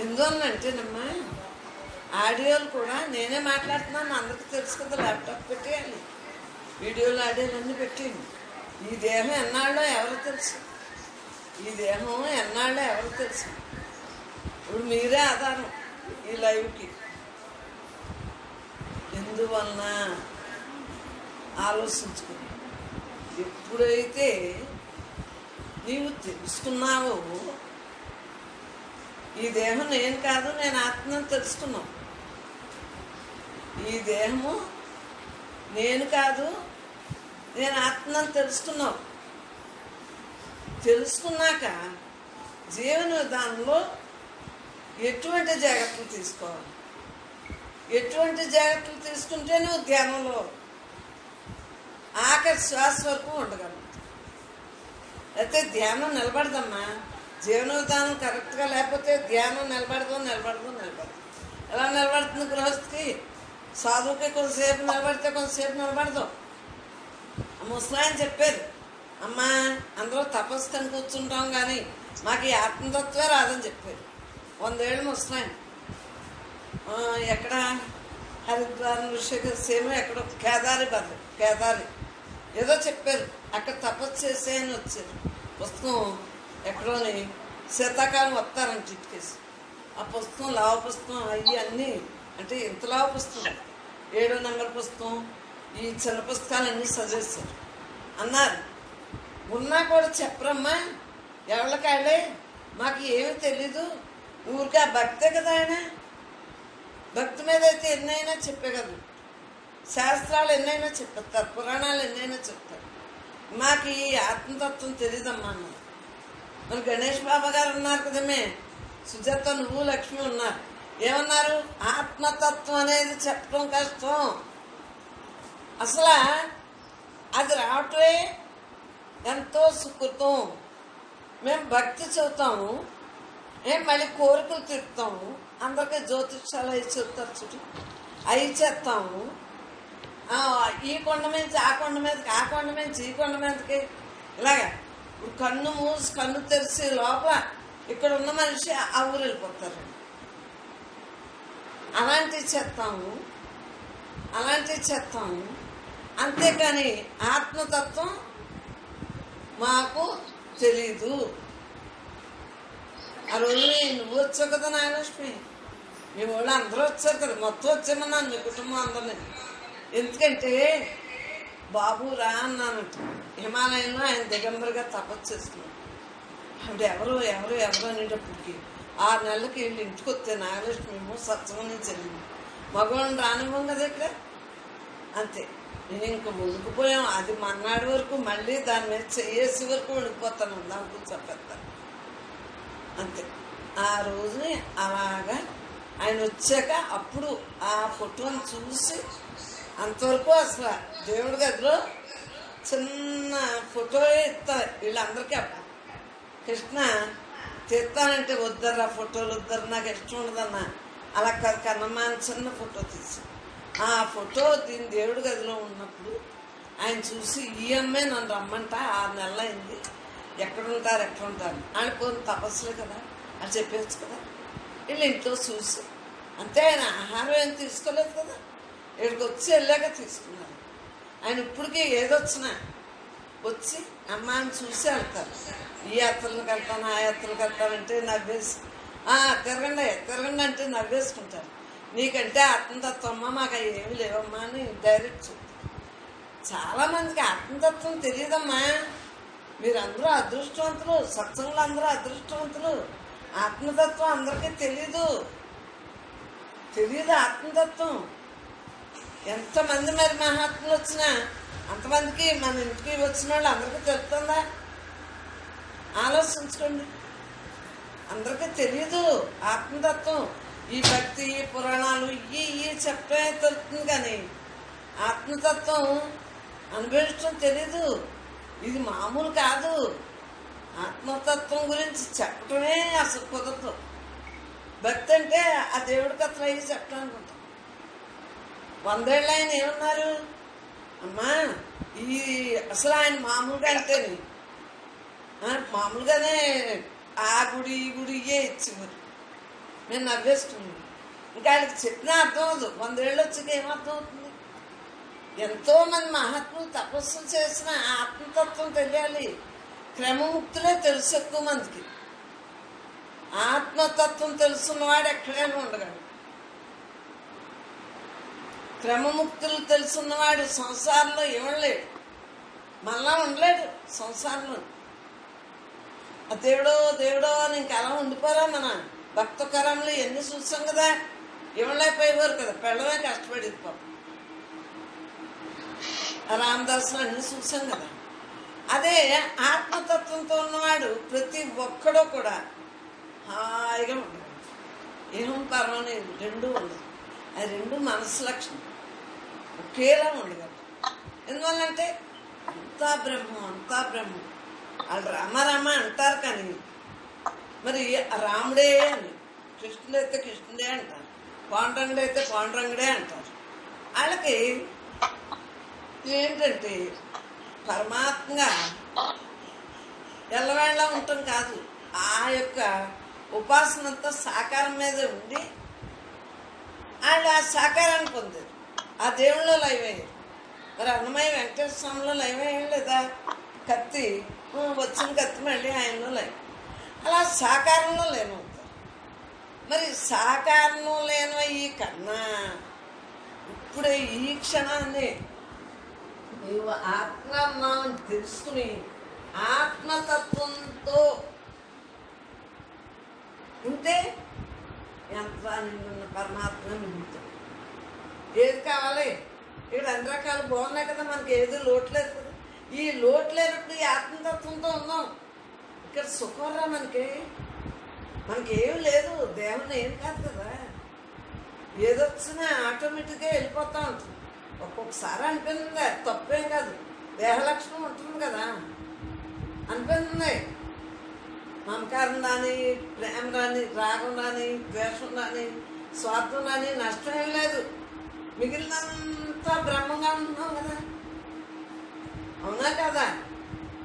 ఎందువల్లంటేనమ్మా ఆడియోలు కూడా నేనే మాట్లాడుతున్నాను అందరికీ తెలుసు కదా ల్యాప్టాప్ పెట్టేయాలి. వీడియోలు ఆడియోలు అన్నీ పెట్టేయండి. ఈ దేహం ఎన్నాళ్ళో ఎవరు తెలుసు? ఈ దేహం ఎన్నాళ్ళో ఎవరు తెలుసు? ఇప్పుడు మీరే ఆధారం ఈ లైవ్కి. ఎందువలన? ఆలోచించుకుని ఎప్పుడైతే నీవు తెలుసుకున్నావో ఈ దేహం నేను కాదు నేను ఆత్మని తెలుసుకున్నాం. ఈ దేహము నేను కాదు నేను ఆత్మని తెలుసుకున్నావు తెలుసుకున్నాక జీవన విధానంలో ఎటువంటి జాగ్రత్తలు తీసుకోవాలి? ఎటువంటి జాగ్రత్తలు తీసుకుంటే నువ్వు ధ్యానంలో ఆఖరి శ్వాస వరకు ఉండగలుగుతావు అయితే ధ్యానం నిలబడదమ్మా. జీవన విధానం కరెక్ట్గా లేకపోతే ధ్యానం నిలబడదు నిలబడదు నిలబడదు. ఎలా నిలబడుతుంది గృహస్థికి? సాధువుకి కొంతసేపు నిలబడితే కొంతసేపు నిలబడదు. ముసలాయన చెప్పారు అమ్మా అందరూ తపస్సు కని కూర్చుంటాం కానీ మాకు ఈ ఆత్మతత్వే రాదని చెప్పారు వందేళ్ళు ముసలాయన ఎక్కడ? హరిద్వారం ఋషికేమో ఎక్కడో? కేదారి బదు కేదారి. ఏదో చెప్పారు అక్కడ తపస్సు చేసే అని వచ్చారు. పుస్తకం ఎక్కడోని శీతాకాలం వస్తారని ఇటుకేసి ఆ పుస్తకం లావ పుస్తకం అవి అన్నీ అంటే ఇంత లావ పుస్తకం? ఏడో నెంబర్ పుస్తకం ఈ చిన్న పుస్తకాలన్నీ సజెస్ట్ అన్నారు ఉన్నా కూడా చెప్పరమ్మా ఎవరికాళ్ళే మాకు ఏమి తెలీదు. ఊరికే భక్తే కదా ఆయన. భక్తి మీద అయితే ఎన్నైనా చెప్పగలరు శాస్త్రాలు ఎన్నైనా చెప్పేస్తారు పురాణాలు ఎన్నైనా చెప్తారు. మాకు ఈ ఆత్మతత్వం తెలియదమ్మా అన్నారు. మరి గణేష్ బాబా గారు ఉన్నారు కదమే సుజాత నువ్వు లక్ష్మి ఉన్నారు. ఏమన్నారు? ఆత్మతత్వం అనేది చెప్పడం కష్టం. అసలు అది రావటమే ఎంతో సుకృతం. మేము భక్తి చెబుతాము. మేము మళ్ళీ కోరికలు తిప్పుతాము అందరికీ జ్యోతిష్యాలు అవి చెప్తారు చుట్టూ అవి చేస్తాము. ఈ కొండ మీద ఆ కొండ మీదకి ఆ కొండ మీద ఈ కొండ మీదకి. ఇలాగా. కన్ను మూసి కన్ను తెరిసే లోపల ఇక్కడ ఉన్న మనిషి ఆ ఊరు వెళ్ళిపోతారు. అలాంటివి చేస్తాము అలాంటివి చేస్తాము అంతేకాని ఆత్మతత్వం మాకు తెలీదు. ఆ రోజు నువ్వు వచ్చావు కదా నాగలక్ష్మి. మీ వాళ్ళు అందరూ వచ్చారు కదా మొత్తం వచ్చామన్నాను మీ కుటుంబం అందరినీ. ఎందుకంటే బాబు రా అన్నాను. హిమాలయంలో ఆయన దిగంబరిగా తపస్సు చేస్తున్నాడు. ఆవిడ ఎవరు ఎవరు ఎవరు అనేటప్పటికి ఆరు నెలలకి వెళ్ళి ఇంటికి వస్తే నాగలక్ష్మి ఏమో చెల్లింది నుంచి వెళ్ళింది. మగవాళ్ళని రానివ్వం కదా ఇక్కడ? అంతే. నేను ఇంక మునిగిపోయాం అది మన్నాడు వరకు మళ్ళీ దాని మీద చేసి వరకు ఉండిపోతాను దాని గురించి చెప్పేస్తాను అంతే. ఆ రోజుని అలాగా ఆయన వచ్చాక అప్పుడు ఆ ఫోటోని చూసి అంతవరకు అసలు దేవుడి గదిలో చిన్న ఫోటో ఇస్తా వీళ్ళందరికీ కృష్ణ తీస్తానంటే వద్దర్రా ఫోటోలు వద్దరు నాకు ఇష్టం ఉండదన్నా. అలా కాదు కన్నమ్మ అని చిన్న ఫోటో తీసి. ఆ ఫోటో దీని దేవుడి గదిలో ఉన్నప్పుడు ఆయన చూసి ఈ అమ్మాయి నన్ను రమ్మంట? ఆరు నెలలు అయింది. ఎక్కడుంటారు ఎక్కడుంటారు అని ఆయన కొన్ని తపస్సులే కదా అని చెప్పేసి కదా. వీళ్ళు ఇంట్లో చూసి. అంతే ఆయన ఆహారం ఏం తీసుకోలేదు కదా. ఇక్కడికి వచ్చి వెళ్ళాక తీసుకున్నారు ఆయన ఇప్పటికే ఏదొచ్చినా వచ్చి అమ్మ అని చూసి వెళ్తారు. ఈ యాత్రలకు వెళ్తాను ఆ యాత్రలకు వెళ్తానంటే నవ్వేసి తిరగండి తిరగండి అంటే నవ్వేసుకుంటారు. నీకంటే ఆత్మతత్వమ్మ మాకు ఏమి లేవమ్మా అని డైరెక్ట్ చెప్తారు. చాలామందికి ఆత్మతత్వం తెలియదమ్మా. మీరందరూ అదృష్టవంతులు సత్సంగులు అందరూ అదృష్టవంతులు. ఆత్మతత్వం అందరికీ తెలీదు. తెలియదు ఆత్మతత్వం. ఎంతమంది మరి మహాత్ములు వచ్చినా? అంతమందికి మన ఇంటికి వచ్చిన వాళ్ళు అందరికీ తెలుస్తుందా? ఆలోచించుకోండి. అందరికీ తెలియదు ఆత్మతత్వం. ఈ భక్తి ఈ పురాణాలు ఇవి ఇవి చెప్పే తెలుస్తుంది కానీ ఆత్మతత్వం అనుభవించడం తెలీదు. ఇది మామూలు కాదు. ఆత్మతత్వం గురించి చెప్పడమే అసలు కుదరదు. భక్తి అంటే ఆ దేవుడికి అసలు అయ్యి చెప్పడం వందేళ్ళు ఆయన ఏమన్నారు? అమ్మా ఈ అసలు ఆయన మామూలుగా అంతేని మామూలుగానే ఆ గుడి ఈ గుడి ఇయే ఇచ్చేవారు మేము నవ్వేసుకున్నాం ఇంకా ఆయనకి చెప్పినా అర్థం అవదు వందేళ్ళు వచ్చాక ఏమర్థం అవుతుంది? ఎంతో మంది మహాత్ములు తపస్సు చేసిన ఆత్మతత్వం తెలియాలి. క్రమముక్తులే తెలుసు ఎక్కువ మందికి. ఆత్మతత్వం తెలుసున్నవాడు ఎక్కడైనా ఉండగలడు. క్రమముక్తులు తెలుసున్నవాడు సంసారంలో ఇవ్వలేడు మళ్ళా ఉండలేడు సంసారంలో. ఆ దేవుడో దేవుడో అని ఇంకా అలా ఉండిపోరా మన భక్త కరంలో ఎన్ని చూసాం కదా? ఇవ్వలేకపోయేవారు కదా. పెళ్ళమే కష్టపడేది పాపం. ఆ రామదాసులు అన్ని చూసాం కదా. అదే ఆత్మతత్వంతో ఉన్నవాడు ప్రతి ఒక్కడో కూడా హాయిగా ఉండదు ఏం పర్వాలేదు రెండు ఉన్నాయి ఆ రెండు మనసు లక్షణం. ఒకేలా ఉండగలరు ఎందువల్లంటే అంతా బ్రహ్మం అంతా బ్రహ్మం. వాళ్ళు రామ రామ అంటారు కానీ మరి ఆ రాముడే అని కృష్ణుడు అయితే కృష్ణుడే అంటారు పాండురంగుడు అయితే పాండురంగుడే అంటారు. వాళ్ళకి ఏంటంటే పరమాత్మగా ఎల్లవేళ్ళ ఉండటం కాదు ఆ యొక్క ఉపాసనంతా సాకారం మీద ఉండి వాళ్ళు ఆ సాకారాన్ని పొందారు. ఆ దేవుళ్ళలో లైవ్ అయ్యారు మరి అన్నమయ్య వెంకటేశ్వర స్వామిలో లైవ్ అయ్యాడు లేదా? కత్తి. వచ్చిన కత్తి మళ్ళీ ఆయనలో లైవ్. అలా సాకారంలో లేనవుతారు మరి సాకారంలో లేనవి కన్నా? ఇప్పుడే ఈ క్షణాన్ని నీవు ఆత్మ తెలుసుకుని ఆత్మతత్వంతో ఉంటే ఎంత నిన్న పరమాత్మ ఏది కావాలి? ఇక్కడ అన్ని రకాలు బాగున్నాయి కదా మనకి ఏది లోటు లేదు కదా. ఈ లోటు లేనప్పుడు ఈ ఆత్మతత్వంతో ఉన్నాం. ఇక్కడ సుఖం రా మనకి. మనకి ఏం లేదు దేవుని ఏం కాదు కదా. ఏదొచ్చినా ఆటోమేటిక్గా వెళ్ళిపోతా ఉంటుంది. ఒక్కొక్కసారి అనిపింది తప్పేం కాదు. దేహ లక్షణం ఉంటుంది కదా. అనిపింది మమకారం రాని ప్రేమ రాని రాగం రాని ద్వేషం రాని స్వార్థం రాని నష్టం ఏం లేదు. మిగిలినంతా బ్రహ్మంగా ఉంటున్నాం కదా. అవునా కదా?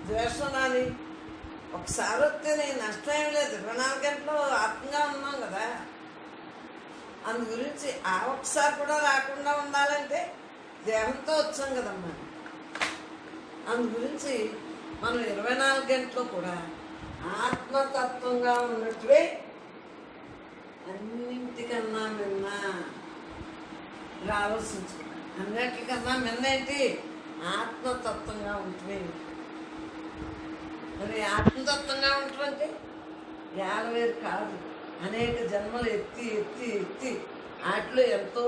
ద్వేషం రాని ఒకసారి వస్తే నేను నష్టం ఏం లేదు. ఇరవై నాలుగు గంటలు ఆత్మగా ఉన్నాం కదా. అందు గురించి ఆ ఒకసారి కూడా రాకుండా ఉండాలంటే దేహంతో వచ్చాం కదమ్మా. అందు గురించి మనం ఇరవై నాలుగు గంటలు కూడా ఆత్మతత్వంగా ఉన్నట్టువే అన్నింటికన్నా మిన్న ఇలా అన్నిటికన్నా మిన్నేంటి ఆత్మతత్వంగా ఉంటుంది మరి ఆత్మతత్వంగా ఉంటుందంటే వేరు కాదు. అనేక జన్మలు ఎత్తి ఎత్తి ఎత్తి వాటిలో ఎంతో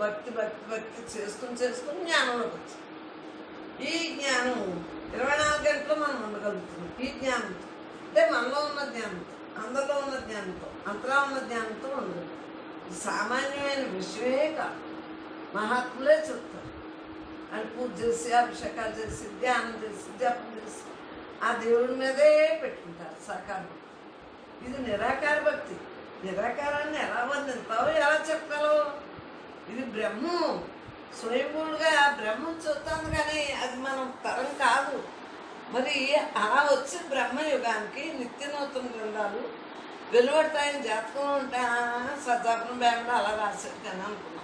భక్తి భక్తి భక్తి చేసుకుని చేసుకుని జ్ఞానంలోకి వచ్చింది ఈ జ్ఞానం ఇరవై నాలుగు గంటలు మనం ఉండగలుగుతున్నాం. ఈ జ్ఞానంతో అంటే మనలో ఉన్న జ్ఞానంతో అందరిలో ఉన్న జ్ఞానంతో అంతలా ఉన్న జ్ఞానంతో ఉండదు సామాన్యమైన విషయమే కాదు. మహాత్ములే చెప్తారు. అని పూజ చేసి అభిషేకాలు చేసి ధ్యానం చేసి జపం చేసి ఆ దేవుడి మీదే పెట్టుకుంటారు సాకారం ఇది నిరాకార భక్తి. నిరాకారాన్ని ఎలా వర్ణిస్తావు ఎలా చెప్పగలవు? ఇది బ్రహ్మం. స్వయంభూడుగా బ్రహ్మం చూస్తాను కానీ అది మనం తరం కాదు. మరి అలా వచ్చి బ్రహ్మయుగానికి నిత్య నూతన గ్రంథాలు వెలువడతాయని జాతకంలో ఉంటా సజ్జాపురం బ్యాండ్లో అలా రాశాడు కానీ అనుకున్నాను.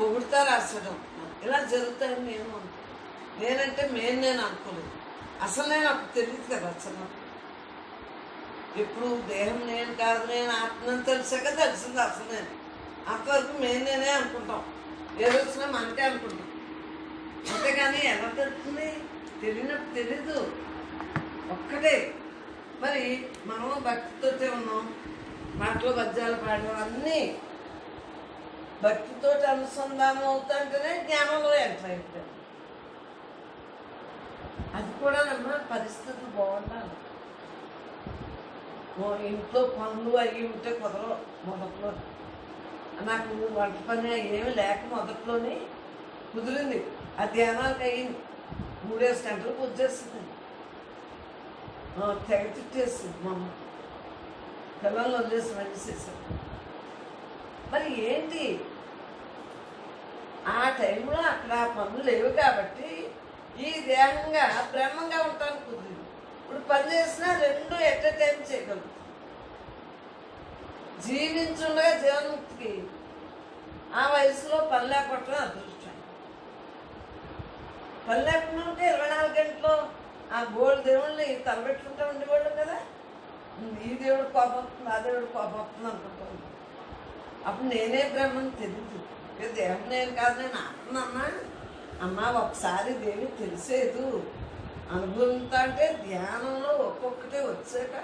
పొగుడుతా రాసడం ఇలా జరుగుతాయని నేను అనుకున్నాను. నేనంటే మేము నేను అనుకోలేదు. అసలు నేను అప్పుడు తెలియదు కదా అసలు. ఇప్పుడు దేహం నేను కాదు నేను ఆత్మని తెలిసాక తెలిసింది అసలు. నేను అంతవరకు మేము నేనే అనుకుంటాం. ఏదో వచ్చినా మనకే అనుకుంటాం. అంతేగాని ఎలా తెలుస్తుంది? తెలియనప్పుడు తెలీదు. ఒక్కటే. మరి మనం భక్తితోటే ఉన్నాం. మాటలు పద్యాలు పాడడం అన్నీ భక్తితో అనుసంధానం అవుతుంటేనే జ్ఞానంలో ఎంటర్ అది కూడా నమ్మ పరిస్థితులు బాగుండాలి. ఇంట్లో పనులు అవి ఉంటే కుదరవు మొదట్లో. నాకు వంట పని ఏమి లేక మొదట్లోనే కుదిరింది. ఆ ధ్యానాలకు అయ్యింది. మూడేసి గంటలు పూజ తెగ తిట్టేసింది మా అమ్మ. పిల్లలు వదిలేసి వచ్చేసారు మరి ఏంటి? ఆ టైంలో అక్కడ పనులు లేవు కాబట్టి ఈ దేహంగా బ్రహ్మంగా ఉంటాను కుదిరింది. ఇప్పుడు పని చేసినా రెండు ఎట్ టైం చేయగలుగుతాం జీవించుండగా జీవన్ముక్తికి ఆ వయసులో పని లేకపోవటం అదృష్టం. పని లేకుండా ఉంటే ఇరవై నాలుగు గంటలు ఆ గోల్డ్ దేవుళ్ళని తలబెట్టుకుంటూ ఉండేవాళ్ళం కదా? ఈ దేవుడు కోపం వస్తుంది ఆ దేవుడు కోపం వస్తుంది అనుకుంటాను అప్పుడు నేనే బ్రహ్మని తెలుసు దేహం నేను కాదు నేను ఆత్మన్నా అమ్మ ఒకసారి దేవి తెలిసేదు. అనుభవంతో అంటే ధ్యానంలో ఒక్కొక్కటి వచ్చాక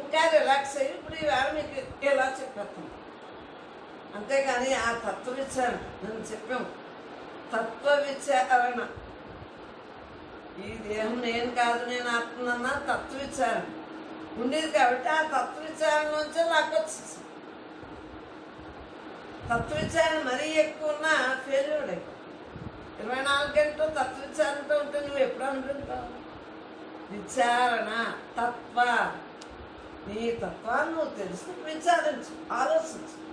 ఇంకా రిలాక్స్ అయ్యి ఇప్పుడు ఈవేళ మీకు ఎలా చెప్పేస్తాను. అంతేకాని ఆ తత్వ విచారణ నేను చెప్పాం తత్వ విచారణ ఈ దేహం నేను కాదు నేను ఆత్మన్నా తత్వ విచారణ ఉండేది కాబట్టి ఆ తత్వ విచారణ నుంచే నాకు వచ్చింది తత్వ మరీ ఎక్కువ ఉన్నా ఫెయిల్యూర్ అయిపోతుంది ఇరవై నాలుగు గంటలు తత్వ ఉంటే నువ్వు ఎప్పుడు అనుకుంటావు? విచారణ తత్వ. నీ తత్వాన్ని నువ్వు తెలుసు విచారించు ఆలోచించు.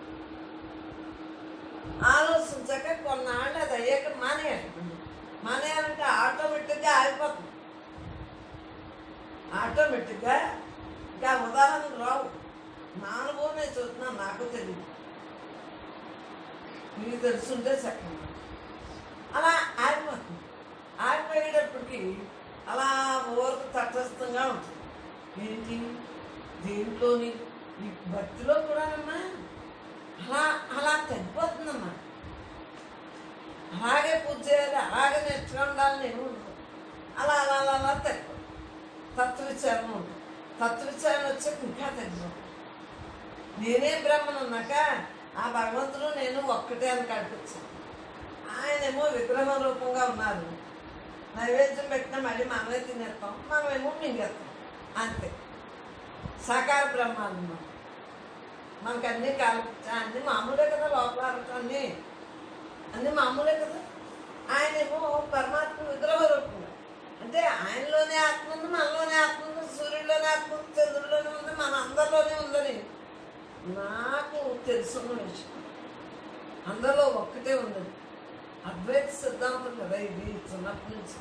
ఆలోచించాక కొన్నాళ్ళు అది అయ్యాక మానేయాలి. మానేయాలంటే ఆటోమేటిక్గా ఆగిపోతుంది. ఆటోమేటిక్గా ఇంకా ఉదాహరణ రావు. నా అనుభవం నేను చూస్తున్నాను నాకు తెలియదు. మీకు తెలుసుంటే చక్కగా అలా ఆగిపోతుంది ఆగిపోయేటప్పటికి అలా ఊరకు తటస్థంగా ఉంటుంది. ఏంటి? దీంట్లోని? ఈ భక్తిలో కూడానమ్మా. అలా అలా తగ్గిపోతుందమ్మా. అలాగే పూజ చేయాలి అలాగే నేర్చుగా ఉండాలని ఏమి అలా అలా అలా అలా తగ్గిపోతుంది. తత్వవిచారం ఉంటుంది. తత్వవిచారం వచ్చాక ఇంకా తగ్గిపోతుంది. నేనే బ్రహ్మను ఉన్నాక ఆ భగవంతుడు నేను ఒక్కటే అని కనిపించాను. ఆయనేమో విగ్రహ రూపంగా ఉన్నారు. నైవేద్యం పెట్టినా మళ్ళీ మనమే తినేస్తాం మనమేమో మింగేస్తాం. అంతే. సాకార బ్రహ్మాండం. మనకు అన్ని కాలు అన్ని మామూలే కదా లోపల అన్ని. అన్ని మామూలే కదా. ఆయనేమో పరమాత్మ విగ్రహ రూపంగా అంటే ఆయనలోనే ఆత్మ ఉంది మనలోనే ఆత్మ ఉంది సూర్యుడిలోనే ఆత్మ ఉంది చంద్రుడిలోనే ఉంది మన అందరిలోనే ఉందని. నాకు తెలుసున్న విషయం. అందులో ఒక్కటే ఉన్నది అద్వైత సిద్ధాంతం కదా ఇది చిన్నప్పటి నుంచి.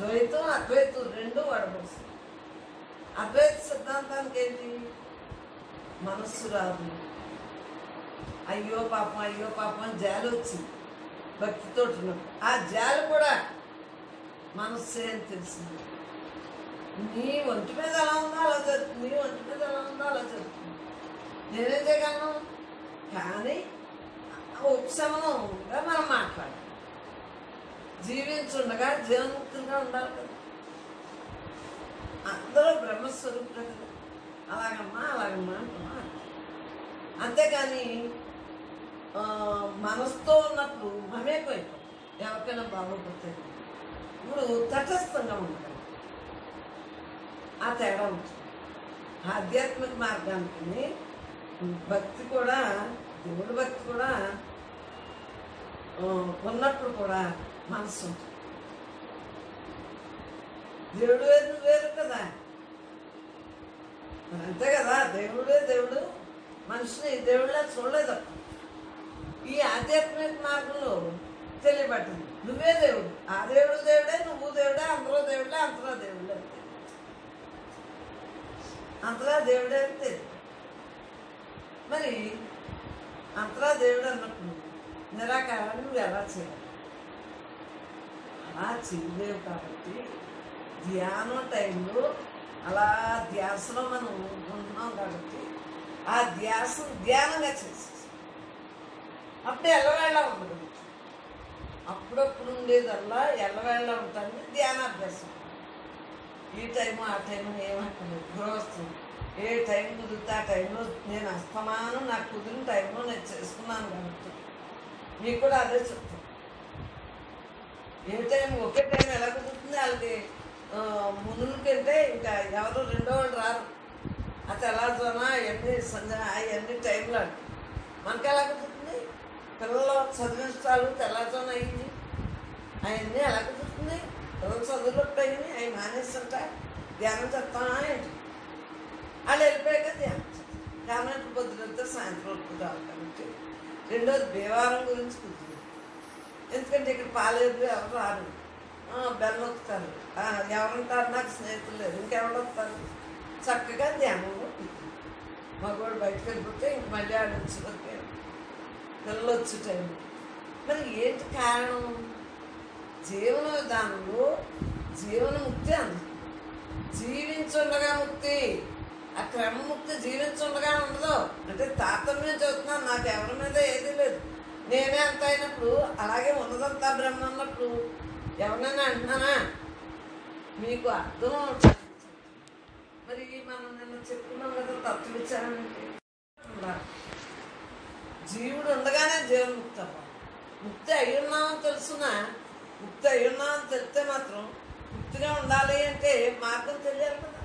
ద్వైతం అద్వైతం రెండు వాడబడుతుంది అద్వైత సిద్ధాంతానికి ఏంటి? మనస్సు రాదు. అయ్యో పాపం అయ్యో పాపం అని జాలి వచ్చింది. భక్తితో ఆ జాలి కూడా మనస్సే అని తెలిసింది. నీ ఒంటి మీద ఎలా ఉందో అలా జరుగుతుంది నీ ఒంటి మీద ఎలా ఉందో అలా జరుగుతుంది నేనేం కానీ ఉపశమనంగా మనం మాట్లాడాలి జీవించుండగా జీవంతంగా ఉండాలి కదా. అందరూ బ్రహ్మస్వరూపులే కదా. అలాగమ్మా అలాగమ్మా అంటున్నా. అంతేకాని మనసుతో ఉన్నప్పుడు మమేకమైపోతుంది ఎవరికైనా బాగోకపోతే ఇప్పుడు తటస్థంగా ఉండగలం ఆ తేడా ఉంటుంది. ఆధ్యాత్మిక మార్గానికి భక్తి కూడా దేవుడి భక్తి కూడా ఉన్నప్పుడు కూడా మనసు ఉంటుంది దేవుడు వేరు వేరు కదా. అంతే కదా దేవుడే దేవుడు మనిషిని దేవుళ్ళ చూడలేదు. ఈ ఆధ్యాత్మిక మార్గంలో తెలియబట్టింది నువ్వే దేవుడు. ఆ దేవుడు దేవుడే నువ్వు దేవుడే అందరూ దేవుడే అంతరా దేవుడే అంతే. అంతరా దేవుడే అంతే. మరి అంతరా దేవుడు అన్నప్పుడు నిరాకారాన్ని నువ్వు ఎలా చేయాలి? అలా చేయలేవు కాబట్టి ధ్యానం టైంలో అలా ధ్యాసలో మనం ఉంటున్నాం కాబట్టి ఆ ధ్యాస ధ్యానంగా చేసేసి అప్పుడు ఎల్లవేళ ఉండదు. అప్పుడప్పుడు ఉండేదల్లా ఎల్లవేళ ఉంటుంది ధ్యానాభ్యాసం. ఈ టైము ఆ టైము ఏమంటుంది గృహస్థం ఏ టైం కుదిరితే ఆ టైంలో నేను అస్తమానం నాకు కుదిరిన టైంలో నేను చేసుకున్నాను కాబట్టి. మీకు కూడా అదే చెప్తాను. ఏ టైం ఒకే టైం ఎలా కుదురుతుంది? వాళ్ళకి ముందుకెళ్తే ఇంకా ఎవరు రెండో వాళ్ళు రారు. ఆ తెల్లారుజామున అవన్నీ సంధ్య అవన్నీ టైంలో మనకి ఎలా కుదురుతుంది? పిల్లలు చదివించాలు తెల్లారుజామున అయ్యింది. అవన్నీ ఎలా కుదురుతుంది? పిల్లలు చదువులు అయ్యింది అవి మానేస్తుంటా ధ్యానం చేస్తామా ఏంటి? వాళ్ళు వెళ్ళిపోయాక ధ్యానం చేస్తాం పొద్దునంతా సాయంత్రం వరకు రావాలి రెండోది దేవారం గురించి కుదురు ఎందుకంటే ఇక్కడ పాలేదు ఎవరు రారు. బెల్లం వస్తారు. ఆ, ఎవరుంటారు నాకు స్నేహితులు లేదు ఇంకెవరు వస్తారు? చక్కగా ధ్యానంలో మగవాడు బయటకు వెళ్ళిపోతే ఇంక మళ్ళీ ఆడ వచ్చి పిల్లలు వచ్చే టైం మరి ఏంటి కారణం? జీవన విధానంలో జీవన ముక్తి అంది. జీవించుండగా ముక్తి. ఆ క్రమముక్తి జీవించుండగా ఉండదు. అంటే తాతమ్యం చదువుతున్నాను నాకు ఎవరి మీద ఏది లేదు. నేనే అంత అయినప్పుడు అలాగే ఉన్నదంతా బ్రహ్మ అన్నప్పుడు ఎవరినైనా అంటున్నానా? మీకు అర్థం మరి మనం నిన్న చెప్పుకున్నాం కదా తత్వ జీవుడు ఉండగానే జీవన్ముక్త ముక్తి అయి ఉన్నామని తెలుసునా? ముక్తి అయి ఉన్నామని తెలిస్తే మాత్రం ముక్తిగా ఉండాలి అంటే మార్గం తెలియాలి కదా.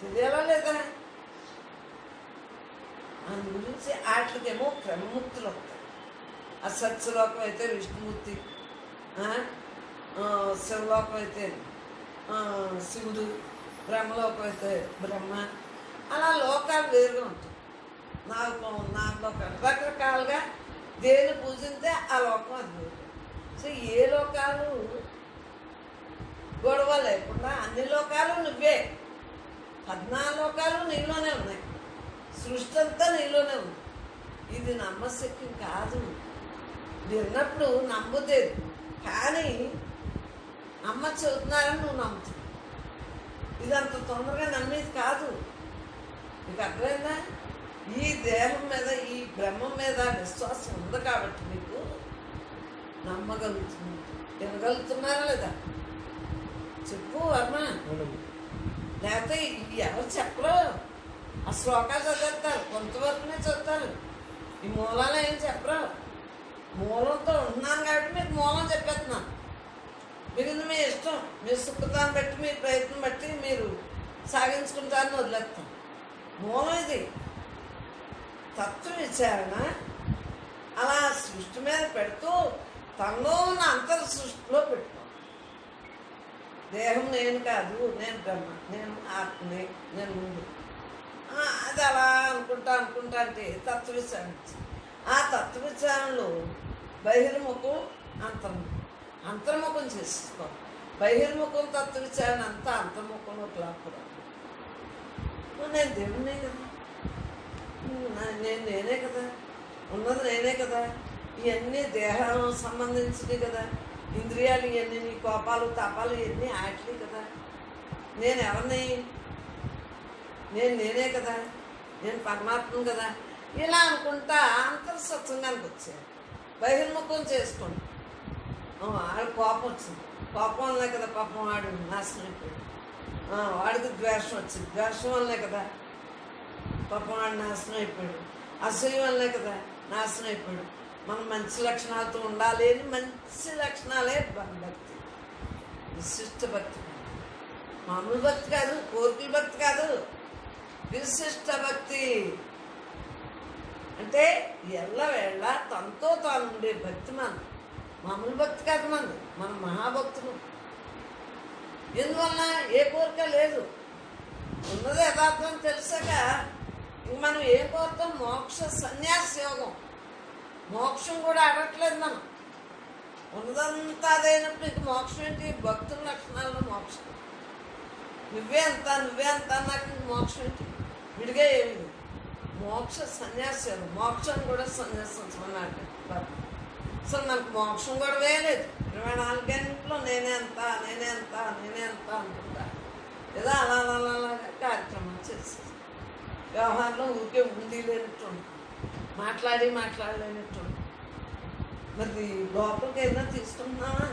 తెలియాలా లేదా అందు గురించి వాటికేమో క్రమముక్తులు వస్తాయి ఆ సత్యలోకం అయితే విష్ణుమూర్తి శివలోకం అయితే శివుడు బ్రహ్మలోకం అయితే బ్రహ్మ. అలా లోకాలు వేరుగా ఉంటాయి. నాకు నాకు లోకాలు. రకరకాలుగా దేని పూజిస్తే ఆ లోకం అది వేరు. సో ఏ లోకాలు గొడవ లేకుండా అన్ని లోకాలు నువ్వే. పద్నాలుగు లోకాలు నీలోనే ఉన్నాయి. సృష్టి అంతా నీలోనే ఉంది. ఇది నమ్మశక్యం కాదు. విన్నప్పుడు నమ్ముదేది కానీ అమ్మ చెబుతున్నారని నువ్వు నమ్ముతావు ఇది అంత తొందరగా నమ్మేది కాదు. నీకు అర్థమైందా? ఈ దేహం మీద ఈ బ్రహ్మం మీద విశ్వాసం ఉంది కాబట్టి మీకు నమ్మగలుగుతుంది వినగలుగుతున్నారా లేదా? చెప్పు వర్మ. లేకపోతే ఇవి ఎవరు చెప్పరు ఆ శ్లోకాలు చదివేస్తారు కొంతవరకునే చదువుతారు. ఈ మూలాలు ఏం చెప్పరు. మూలంతో ఉంటున్నాను కాబట్టి మీకు మూలం చెప్పేస్తున్నాను. మిగిలిన మీ ఇష్టం మీ సుఖతాన్ని బట్టి మీ ప్రయత్నం బట్టి మీరు సాగించుకుంటారని వదిలేస్తాం. మూలం ఇది. తత్వ విచారణ అలా సృష్టి మీద పెడుతూ తనలో ఉన్న అంతర్ సృష్టిలో పెట్టు దేహం నేను కాదు నేను బ్రహ్మ నేను ఆత్మని నేను ముందు. అది అలా అనుకుంటా అనుకుంటా అంటే తత్వవిచారణ ఆ తత్వవిచారణలో బహిర్ముఖం అంతర్ముఖం అంతర్ముఖం చేసుకో. బహిర్ముఖం తత్వవిచారణ అంతా అంతర్ముఖంలో లాక్కూడదు నేను దేవుడినే కదా. నేను నేనే కదా. ఉన్నది నేనే కదా. ఇవన్నీ దేహం సంబంధించినవి కదా. ఇంద్రియాలు ఇవన్నీ నీ కోపాలు తపాలు ఇవన్నీ ఆటలే కదా. నేను ఎవరిని? నేను నేనే కదా. నేను పరమాత్మను కదా. ఇలా అనుకుంటా అంతర్సత్సంగానికి వచ్చాను బహిర్ముఖం చేసుకోండి. ఆ, కోపం వచ్చింది. కోపం వల్లే కదా పాపం వాడు నాశనం అయిపోయాడు. వాడికి ద్వేషం వచ్చింది. ద్వేషం వల్లనే కదా పాపం వాడు నాశనం అయిపోయాడు. అసూయ వల్లనే కదా నాశనం అయిపోయాడు. మనం మంచి లక్షణాలతో ఉండాలి అని మంచి లక్షణాలే భక్తి విశిష్ట భక్తి. మామూలు భక్తి కాదు కోరికల భక్తి కాదు. విశిష్ట భక్తి. అంటే ఎల్లవేళ తనతో తాను ఉండే భక్తి మన మామూలు భక్తి కాదు మన మన మహాభక్తులు. ఎందువల్ల ఏ కోరిక లేదు? ఉన్నది యథార్థం తెలిసాక మనం ఏం కోరుతాం? మోక్ష సన్యాస యోగం. మోక్షం కూడా అడగట్లేదు మనం. ఉన్నదంతా అదైనప్పుడు ఇంక మోక్షం ఏంటి? భక్తుల లక్షణాల్లో మోక్షం. నువ్వే అంత నువ్వే అంత నాకు మోక్షం ఏంటి? విడిగా ఏమి మోక్ష సన్యాసం మోక్షం కూడా సన్యాసం అన్నాడు సో నాకు మోక్షం కూడా వేయలేదు. ఇరవై నాలుగు గంటల్లో నేనే అంత నేనే అంత నేనే అంత అనుకుంటా. ఏదో అలా అలా అలా కార్యక్రమం చేసేది. వ్యవహారంలో ఊరికే ఉంది లేనట్టు ఉంటుంది. మాట్లాడి మాట్లాడలేనట్టు. మరి లోపలికి ఏదైనా తీసుకుంటున్నావా?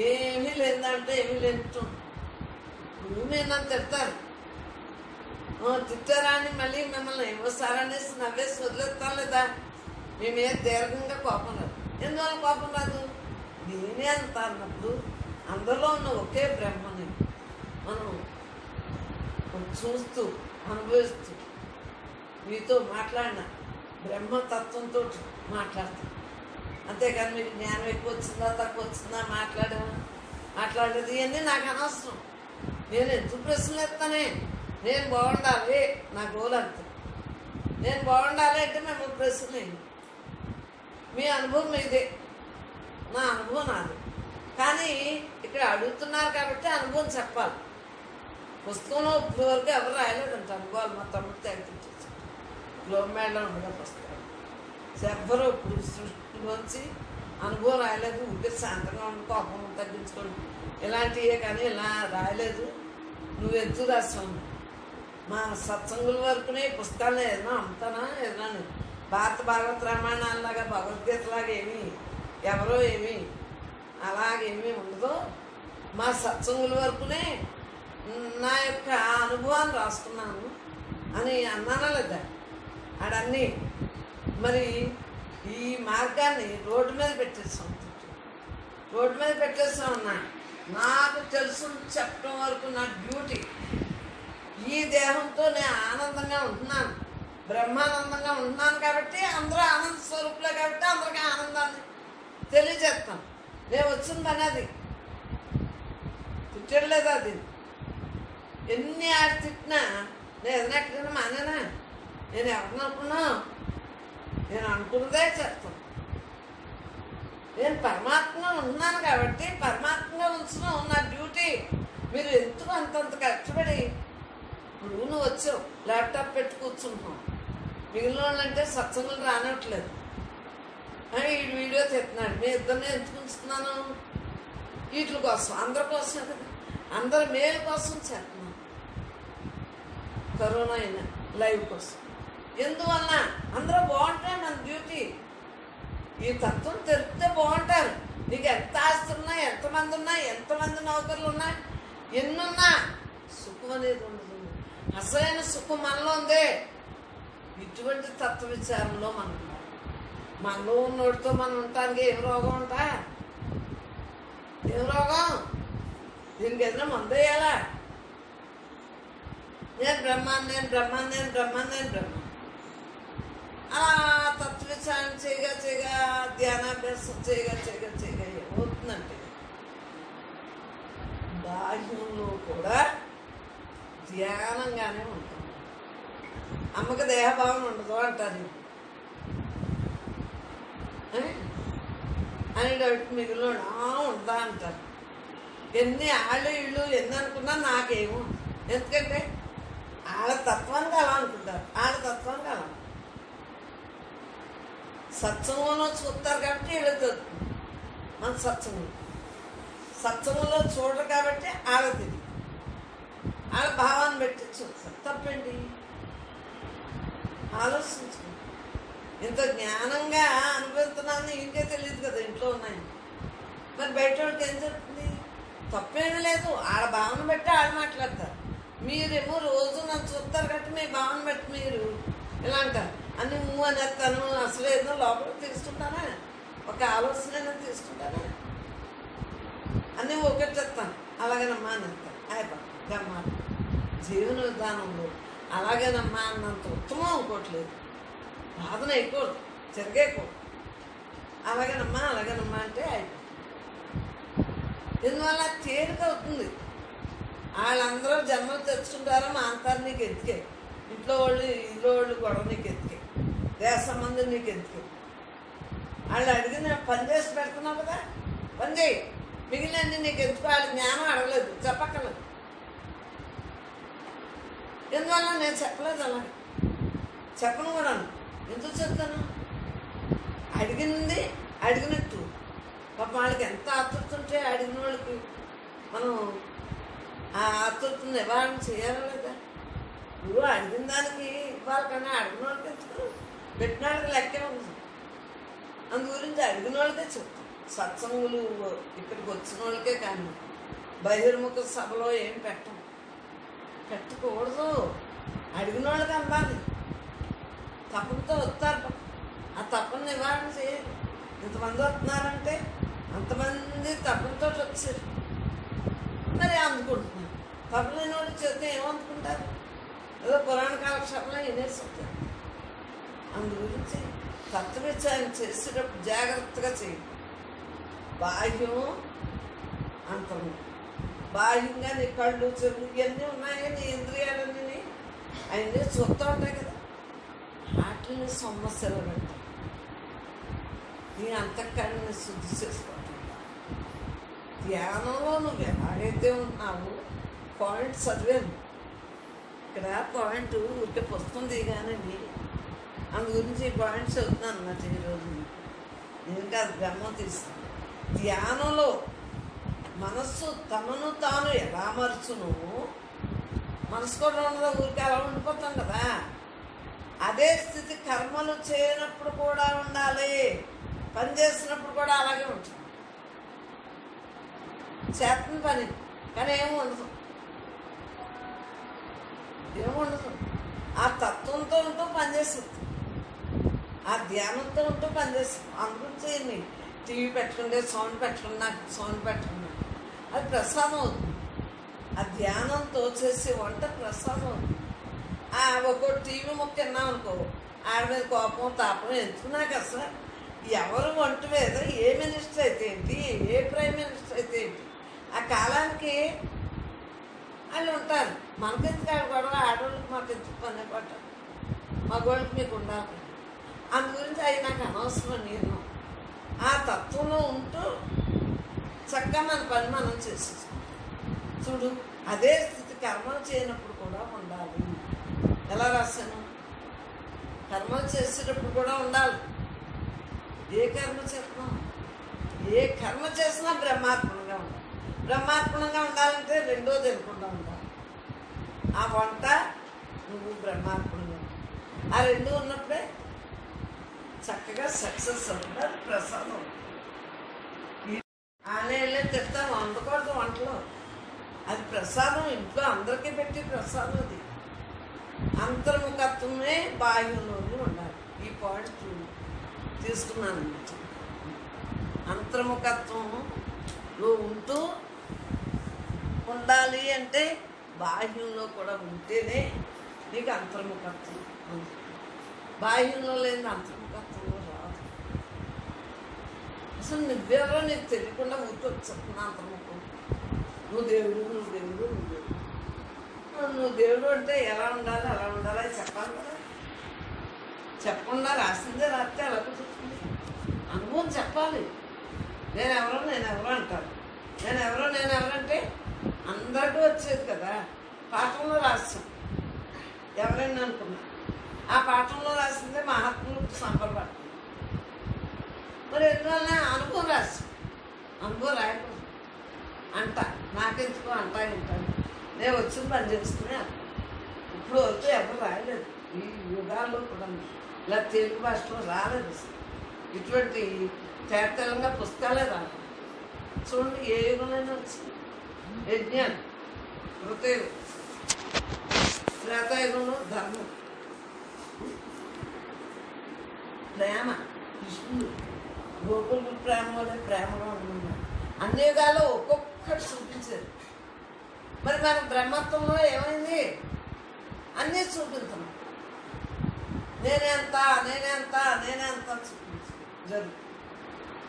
ఏమీ లేదంటే ఏమీ లేనట్టు. ఉంటుంది. నువ్వు నన్ను తిడతారు. తిట్టారా అని మళ్ళీ మిమ్మల్ని ఏమోసారనేసి నవ్వేసి వదిలేస్తాం లేదా? మేమే దీర్ఘంగా కోపం రాదు. ఎందువల్ల కోపం రాదు? నేనే అంత అన్నప్పుడు అందరిలో ఉన్న ఒకే బ్రహ్మని మనం చూస్తూ అనుభవిస్తూ మీతో మాట్లాడిన బ్రహ్మతత్వంతో మాట్లాడతాం. అంతేకాని మీకు జ్ఞానం ఎక్కువ వచ్చిందా తక్కువ వచ్చిందా మాట్లాడామా? మాట్లాడేది ఇవన్నీ నాకు అనవసరం. నేను ఎందుకు ప్రశ్నలు ఎత్తానే నేను బాగుండాలి నా గోల్ అంతే. నేను బాగుండాలి అంటే మిమ్మల్ని ప్రశ్న మీ అనుభవం ఇదే. నా అనుభవం నాది. కానీ ఇక్కడ అడుగుతున్నారు కాబట్టి అనుభవం చెప్పాలి. పుస్తకంలో ఇప్పటివరకు ఎవరు రాయలేదంట అనుభవాలు మా తమ్ముడు తెగించేసి బ్రహ్మాండం మేడలో ఉండగా ఎవ్వరు ఇప్పుడు సృష్టిలోంచి అనుభవం రాయలేదు ఊపిరి శాంతంగా ఉండి కోపం తగ్గించుకోండి. ఇలాంటివే కానీ ఇలా రాయలేదు. నువ్వు ఎత్తు రాస్తావు మా సత్సంగుల వరకునే పుస్తకాలు ఏదైనా అమ్ముతానా ఏదైనా భారత భాగవత రామాయణాలలాగా భగవద్గీతలాగా ఏమీ ఎవరో ఏమీ అలాగేమీ ఉండదు. మా సత్సంగుల వరకునే నా యొక్క అనుభవాన్ని రాసుకున్నాను అని అన్నానా లేదా? ఆడన్నీ. మరి ఈ మార్గాన్ని రోడ్డు మీద పెట్టేసాం రోడ్డు మీద పెట్టేస్తా అన్నా. నాకు తెలుసు చెప్పడం వరకు నా డ్యూటీ. ఈ దేహంతో నేను ఆనందంగా ఉంటున్నాను. బ్రహ్మానందంగా ఉంటున్నాను కాబట్టి అందరూ ఆనంద స్వరూపులే కాబట్టి అందరికీ ఆనందాన్ని తెలియజేస్తాను. నేను వచ్చిన పని అది తిట్టలేదు అది? ఎన్ని ఆడి తిట్టినా నేను ఏదైనా మానేనా? నేను ఎవరిని అనుకున్నా నేను అనుకున్నదే చేస్తాను నేను పరమాత్మగా ఉన్నాను కాబట్టి పరమాత్మగా ఉంచడం నా డ్యూటీ. మీరు ఎందుకు అంతంత కష్టపడి ఇప్పుడు నువ్వు వచ్చావు? ల్యాప్టాప్ పెట్టి కూర్చుంటున్నావు. మిగిలిన వాళ్ళంటే సత్సంగులు రానట్లేదు. ఈ వీడియో తెస్తున్నాడు మీ ఇద్దరిని ఎందుకు ఉంచుతున్నాను? వీటి కోసం అందరి కోసం కదా. అందరి మేలు కోసం చేస్తున్నాను. కరోనా అయినా లైవ్ కోసం. ఎందువల్ల? అందరూ బాగుంటాయి మన డ్యూటీ ఈ తత్వం తెలిపితే బాగుంటారు. నీకు ఎంత ఆస్తి ఉన్నా ఎంతమంది ఉన్నా ఎంతమంది నౌకర్లు ఉన్నా ఎన్నున్నా సుఖం అనేది ఉండదు. అసలైన సుఖం మనలో ఉంది. ఇటువంటి తత్వ విచారంలో మనం మనలో ఉన్నోడితో మనం ఉంటానికి ఏం రోగం ఉంటా ఏం రోగం? దీనికి ఏదైనా మందు వేయాలా? నేను బ్రహ్మాన్ని నేను బ్రహ్మాన్ని నేను బ్రహ్మాన్ని నేను బ్రహ్మ అలా తత్వచారం చేయగా చేయగా ధ్యానాభ్యాసం చేయగా చేయగా చేయగా ఏమవుతుందంటే బాహ్యంలో కూడా ధ్యానంగానే ఉంటుంది అమ్మకి దేహభావం ఉండదు అంటారు అని డౌట్ మిగిలిన ఉంటా అంటారు. ఎన్ని ఆళ్ళు ఇళ్ళు ఎన్ని అనుకున్నా నాకేమో. ఎందుకంటే ఆళ్ళ తత్వానికి అలా అనుకుంటారు ఆళ్ళ తత్వానికి అలా సత్సంగంలో చూస్తారు కాబట్టి వీళ్ళు మన సత్సంగం సత్సంగంలో చూడరు కాబట్టి ఆడది. వాళ్ళ భావాన్ని పెట్టి చూస్తారు తప్పండి ఆలోచించుకో. ఇంత జ్ఞానంగా అనుభవిస్తున్నాను ఇంకే తెలియదు కదా ఇంట్లో ఉన్నాయి. మరి బయట వాళ్ళకి ఏం జరుగుతుంది? తప్పేమీ లేదు. ఆడ భావన బట్టి ఆడ మాట్లాడతారు. మీరేమో రోజు నన్ను చూస్తారు కాబట్టి మీ భావన బట్టి మీరు ఇలా అంటారు. అన్ని నువ్వు అనేస్తాను అసలు ఏదో లోపల తీసుకుంటానా ఒక ఆలోచన అయినా తీసుకుంటానా ఒకటి చెప్తాను. అలాగేనమ్మా అని అంటాను అయిపో జీవన విధానంలో అలాగేనమ్మా అన్నంత ఉత్తమం అనుకోవట్లేదు బాధన అయిపోదు తిరగేయకూడదు అలాగేనమ్మా అలాగేనమ్మా అంటే అయిపోతుంది దీనివల్ల తేలిక అవుతుంది? వాళ్ళందరూ జన్మలు తెచ్చుకుంటారో మా అంతారు నీకు ఎత్తికే. ఇంట్లో వాళ్ళు ఇంట్లో వాళ్ళు గొడవ నీకు ఎత్తికే. దేశ సంబంధం నీకు ఎందుకు వాళ్ళు అడిగిన పని చేసి పెడుతున్నావు కదా పని చేయి. మిగిలిన నీకు ఎందుకు వాళ్ళ జ్ఞానం అడగలేదు చెప్పక్కర్లేదు. ఎందువల్ల నేను చెప్పలేదు అలా చెప్పను కూడా ఎందుకు చెప్తాను? అడిగింది అడిగినట్టు. పాప వాళ్ళకి ఎంత ఆతృత ఉంటే అడిగిన వాళ్ళకి మనం ఆ ఆతృత నివారణ చేయాలి లేదా నువ్వు అడిగిన దానికి ఇవ్వాలి అడిగిన వాళ్ళకి ఎందుకు? పెట్టిన వాళ్ళకి లెక్కే ఉంది. అందు గురించి అడిగిన వాళ్ళకే చెప్తాం. సత్సంగులు ఇక్కడికి వచ్చిన వాళ్ళకే కానీ బహిర్ముఖ సభలో ఏం పెట్టం. పెట్టకూడదు. అడిగిన వాళ్ళకి అందాలి తపనతో వస్తారు ఆ తపన నివారణ చేయాలి. ఇంతమంది వస్తున్నారంటే అంతమంది తపనతో వచ్చారు. మరి అందుకుంటున్నారు. తపలేని వాళ్ళు చేస్తే ఏమనుకుంటారు ఏదో పురాణ కాలక్షేపంలో వినేసి ఉంటారు అందు గురించి తత్వవిచారం చేసేటప్పుడు జాగ్రత్తగా చేయండి బాహ్యం అంతము బాహ్యంగా నీ కళ్ళు చెవులు ఇవన్నీ ఉన్నాయి నీ ఇంద్రియాలన్నీ? అవన్నీ చూస్తూ ఉంటాయి కదా. వాటిని సమస్యలు పెడతాయి. నీ అంతఃకరణని శుద్ధి చేసుకోవటం ధ్యానంలో నువ్వు ఎలాగైతే ఉన్నావు పాయింట్ చదివాను. ఇక్కడ పాయింట్ ఊరికే పుస్తకం కానీ అందు గురించి పాయింట్స్ చెప్తున్నాను అన్నమాట ఈరోజు నేను కాదు బ్రహ్మ తీస్తాను ధ్యానంలో మనస్సు తనను తాను ఎలా మరచును మనసు కూడా ఉండదు ఊరికే అలా ఉండిపోతాం కదా. అదే స్థితి కర్మలు చేయనప్పుడు కూడా ఉండాలి. పని చేసినప్పుడు కూడా అలాగే ఉంటుంది. చేతన పని కానీ ఏమి ఉండదు. ఏమి ఉండదు. ఆ తత్వంతో ఉంటూ పనిచేస్తుంది ఆ ధ్యానంతో ఉంటూ పనిచేస్తాం అందుగురించి ఇన్ని టీవీ పెట్టుకుంటే సౌండ్ పెట్టుకున్నా సౌండ్ పెట్టుకున్నా. అది ప్రసాదం అవుతుంది. ఆ ధ్యానంతో చేసే వంట ప్రసాదం అవుతుంది. ఆ ఒక్కో టీవీ ముక్క తిన్నాం అనుకో ఆడ మీద కోపం తాపం ఎంచుకున్నాక అసలు? ఎవరు వంట మీద ఏ మినిస్టర్ అయితే ఏంటి ఏ ప్రైమ్ మినిస్టర్ అయితే ఏంటి? ఆ కాలానికి వాళ్ళు ఉంటారు. మనకెందుకు ఆడ గొడవ? ఆడవాళ్ళకి మాకు ఎందుకు పని? పట్ట. మగవాళ్ళకి మీకు ఉండాలి. అందు గురించి అవి నాకు అనవసరం నేను ఆ తత్వంలో ఉంటూ చక్కగా మన పని మనం చేసేస్తాం చూడు అదే స్థితి కర్మలు చేయనప్పుడు కూడా ఉండాలి. ఎలా రాశాను? కర్మలు చేసేటప్పుడు కూడా ఉండాలి. ఏ కర్మ చేస్తున్నాం ఏ కర్మ చేసినా బ్రహ్మార్పణంగా ఉండాలి. బ్రహ్మార్పణంగా ఉండాలంటే రెండో తినకుండా ఉండాలి. ఆ వంట నువ్వు బ్రహ్మార్పణంగా ఆ రెండు ఉన్నప్పుడే చక్కగా సక్సెస్ అవుతుంది అది ప్రసాదం ఆలయాలే తిడతాం వండకూడదు వంటలో. అది ప్రసాదం ఇంట్లో అందరికీ పెట్టి ప్రసాదం అది. అంతర్ముఖత్వమే బాహ్యంలోనే ఉండాలి. ఈ పాయింట్ చూ- తీసుకున్నాను అన్నమాట అంతర్ముఖత్వంలో ఉంటూ ఉండాలి అంటే బాహ్యంలో కూడా ఉంటేనే నీకు అంతర్ముఖత్వం బాహ్యంలో లేని అంతర్ముఖత్వంలో రాదు అసలు నువ్వెవరో నీకు తెలియకుండా ఊరికి అంత ముఖం. నువ్వు దేవుడు నువ్వు దేవుడు నువ్వు దేవుడు. నువ్వు- దేవుడు అంటే ఎలా ఉండాలి అలా ఉండాలి అని చెప్పాలి కదా. చెప్పకుండా రాసిందే రాస్తే ఎలా కుదురుతుంది? అనుభవం చెప్పాలి. నేను ఎవరో నేను ఎవరో అంటారు. నేను ఎవరో నేను ఎవరంటే అందరికీ వచ్చేది కదా. పాఠంలో రాస్తాం. ఎవరైనా అనుకున్నా. ఆ పాఠంలో రాసిందే మహాత్ములకు సంప్రదాయం మరి ఎందువల్ల అనుభవం రాసి అనుభవం రాయకూడదు అంట. నాకెందుకు అంట వింటాను నేను వచ్చిన పని చేసుకునే ఇప్పుడు వచ్చి ఎవరు రాయలేదు. ఈ యుగాల్లో కూడా ఇలా తెలుగు భాషలో రాలేదు. ఇటువంటి తేటతెల్లంగా పుస్తకాలే రాలేదు. చూడండి ఏ యుగంలోనే వచ్చింది. యజ్ఞానం కృతయుగం త్రేతాయుగంలో ధర్మం ప్రేమ విష్ణుడు గోకులు ప్రేమ వల్ల ప్రేమలో అన్ని యుగాల్లో ఒక్కొక్కటి చూపించారు. మరి మన బ్రహ్మత్వంలో ఏమైంది? అన్నీ చూపించాం నేనెంత నేనెంత నేనెంత చూపించు జరుగు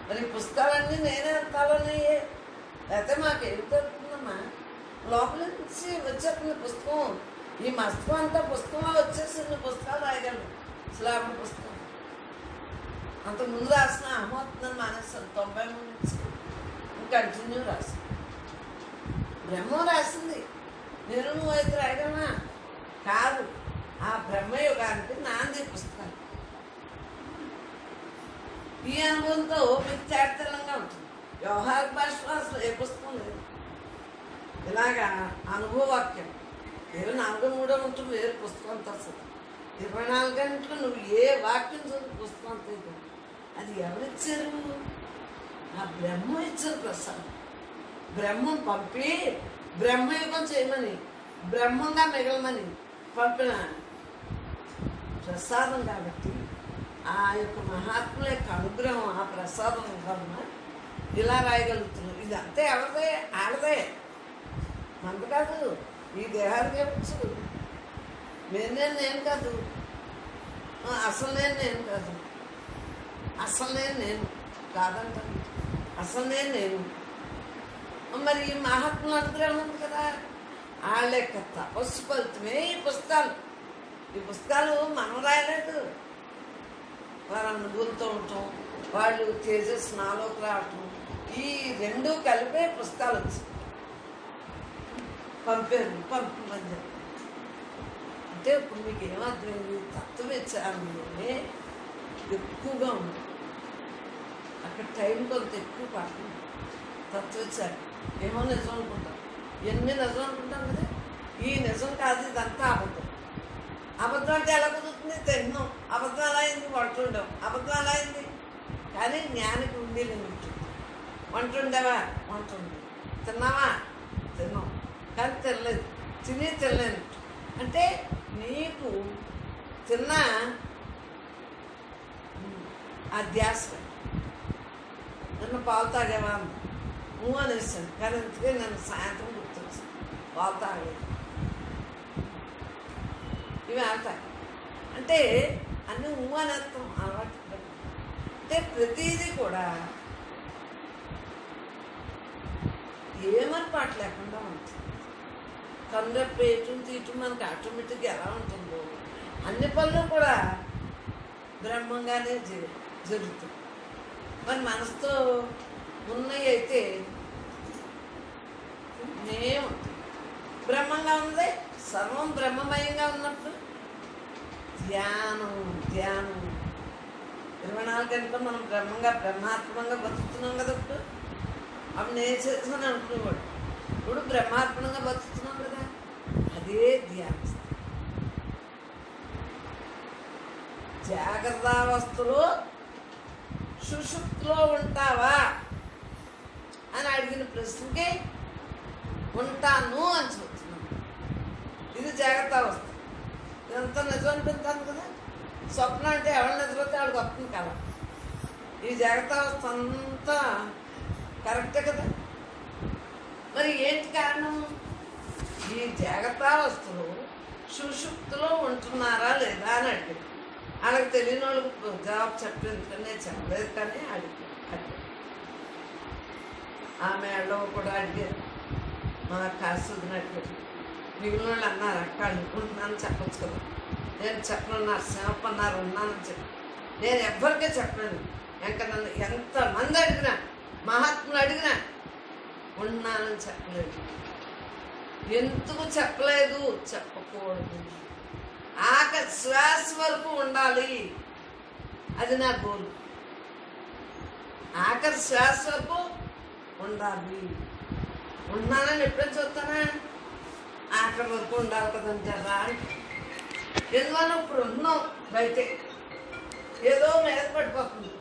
మరి ఈ పుస్తకాలన్నీ నేనే అంతాలోనే అయితే మాకు ఏం దొరుకుతుందమ్మా లోపల నుంచి వచ్చేస్తుంది పుస్తకం. ఈ మస్తకం అంతా పుస్తకంలో వచ్చేసింది పుస్తకాలు రాయగలను. శ్లాభ పుస్తకం. అంత ముందు రాసిన అహమవుతుందని మానేస్తాను తొంభై మూడు నుంచి. కంటిన్యూ రాసి బ్రహ్మం రాసింది. నేను నువ్వు అయితే రాయగలనా కాదు. ఆ బ్రహ్మయుగానికి నాంది పుస్తకాలు ఈ అనుభవంతో మీకు చేతలంగా ఉంటుంది. వ్యవహార భాషలో అసలు ఏ పుస్తకం లేదు. ఇలాగా అనుభవవాక్యం. ఏదో నాలుగో మూడో ఉంటుంది వేరే పుస్తకం అంతా అసలు. ఇరవై నాలుగు గంటలు నువ్వు ఏ వాక్యం చదువు పుస్తకం అంతా అది ఎవరిచ్చారు ఆ బ్రహ్మ ఇచ్చారు ప్రసాదం. బ్రహ్మం పంపి బ్రహ్మయుగం చేయమని బ్రహ్మంగా మిగలమని పంపిన ప్రసాదం కాబట్టి ఆ యొక్క మహాత్ముల యొక్క అనుగ్రహం ఆ ప్రసాదం వలన ఇలా రాయగలుగుతున్నారు ఇదంతా ఎవరిదే? ఆడదే. మంది కాదు. ఈ దేహానికి వచ్చు? నేను నేను కాదు. అసలు నేను నేను కాదు. అసలే నేను కాదంట అసలే నేను. మరి ఈ అనుగ్రహం ఉంది కదా? వాళ్ళ యొక్క తపస్సు ఫలితమే ఈ పుస్తకాలు. ఈ పుస్తకాలు మనం రాయలేదు. వారి అనుభూతితో ఉండటం వాళ్ళు తేజస్ నాలోకి రావటం. ఈ రెండు కలిపే పుస్తకాలు వచ్చి పంపారు పంపమని అంటే ఇప్పుడు మీకు ఏమర్థమైంది? తత్వవిచారణలోనే ఎక్కువగా ఉంది. అక్కడ టైం కొంత ఎక్కువ పడుతుంది. తత్వచ్చారు ఏమో నిజం అనుకుంటాం. ఎన్ని నిజం అనుకుంటాం కదా. ఈ నిజం కాదు ఇదంతా అబద్ధం. అబద్ధం అంటే ఎలా కుదురుతుంది? తిన్నాం. అబద్ధం అలా అయింది? వంట అబద్ధం అలా అయింది? కానీ జ్ఞానికి ఉంది లిమిట్ వంట ఉండేవా వంట ఉంది తిన్నావా? తిన్నాం. కానీ తినలేదు. తిని తినలేదు అంటే నీకు తిన్న. ఆ ధ్యాస నన్ను పాలు తాగేవా? అన్న. నువ్వు అనేసాను కానీ అందుకే నన్ను సాయంత్రం గుర్తొచ్చింది పాలు తాగలేదు. ఇవి ఆడతాయి అంటే అన్ని నువ్వు అనేస్తాం అలవాటు అంటే ప్రతిదీ కూడా ఏమని పాట లేకుండా ఉంటుంది. కన్నురెప్ప ఎటు తీయటం మనకి ఆటోమేటిక్గా ఎలా ఉంటుందో అన్ని పనులు కూడా బ్రహ్మంగానే జ- మరి మనసుతో ఉన్నవి అయితే నేను బ్రహ్మంగా ఉంది సర్వం బ్రహ్మమయంగా ఉన్నప్పుడు ధ్యానం ధ్యానం. ఇరవై నాలుగు గంటలు మనం బ్రహ్మంగా బ్రహ్మాత్మంగా బతుకుతున్నాం కదా ఇప్పుడు. అప్పుడు నేను చేస్తాను అనుకునేవాడు. ఇప్పుడు బ్రహ్మాత్మంగా బతుకుతున్నాం కదా అదే ధ్యానం జాగ్రత్త సుషుప్తిలో ఉంటావా? అని అడిగిన ప్రశ్నకి ఉంటాను అని చెప్తున్నాను. ఇది జాగ్రత్త అవస్థ. ఇదంతా నిజం అనిపిస్తాను కదా? స్వప్నం అంటే ఎవరు నిద్రపోతే ఆవిడకి వస్తుంది కదా ఈ జాగ్రత్త అవస్థ అంతా కరెక్టే కదా? మరి ఏంటి కారణం? ఈ జాగ్రత్త వస్తువులు సుషుప్తిలో ఉంటున్నారా లేదా అని అడిగింది వాళ్ళకి తెలియని వాళ్ళకి జవాబు చెప్పలేదు కానీ నేను చెప్పలేదు కానీ అడిగి ఆమె అడవ కూడా అడిగారు మా కాసుదిని అడిగారు మిగిలిన వాళ్ళు అన్నారు అక్క అనుకుంటున్నాను చెప్పచ్చు కదా. నేను చెప్పను నరసింహప్ప అన్నారు ఉన్నానని చెప్పి. నేను ఎవ్వరికే చెప్పలేను. ఇంకా నన్ను ఎంతమంది అడిగినా మహాత్ములు అడిగినా ఉన్నానని చెప్పలేదు. ఎందుకు చెప్పలేదు? చెప్పకూడదు. ఆఖరి శ్వాస వరకు ఉండాలి. అది నా గోల్. ఆఖరి శ్వాస వరకు ఉండాలి. ఉన్నానని ఎప్పుడైనా చూస్తానా? ఆఖరి వరకు ఉండాలి కదంటారా ఎందువల్ల ఇప్పుడు ఉన్నాం బయటే. ఏదో మీద పడిపోతుంది.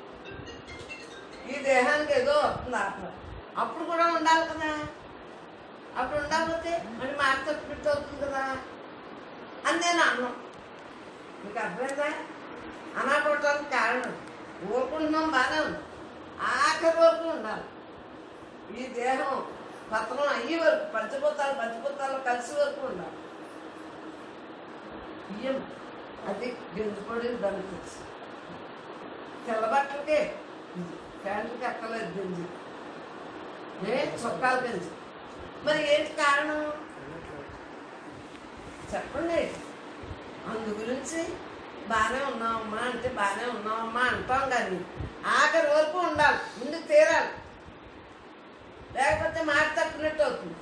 ఈ దేహానికి ఏదో వస్తుంది ఆత్మ. అప్పుడు కూడా ఉండాలి కదా. అప్పుడు ఉండకపోతే మరి మాట అవుతుంది కదా. అని నేను అన్నాను మీకు అర్థమైందా? అనాకోవటానికి కారణం. ఊరుకుంటున్నాం బాగానే ఉంది. ఆఖరి వరకు ఉండాలి ఈ దేహం పత్రం అయ్యే వరకు పంచభూతాలు పంచభూతాలు కలిసి వరకు ఉండాలి బియ్యం అది గెంజిపొడి దానికి తెల్ల బట్టలకే ఇది. ఎక్కలేదు గింజి. ఏ? చొక్కాల గంజి. మరి ఏంటి కారణం? చెప్పండి. అందు గురించి బాగానే ఉన్నామమ్మా అంటే బాగానే ఉన్నామమ్మా అంటాం కానీ ఆఖరి వరకు ఉండాలి ముందు తీరాలి. లేకపోతే మాట తప్పినట్టు అవుతుంది.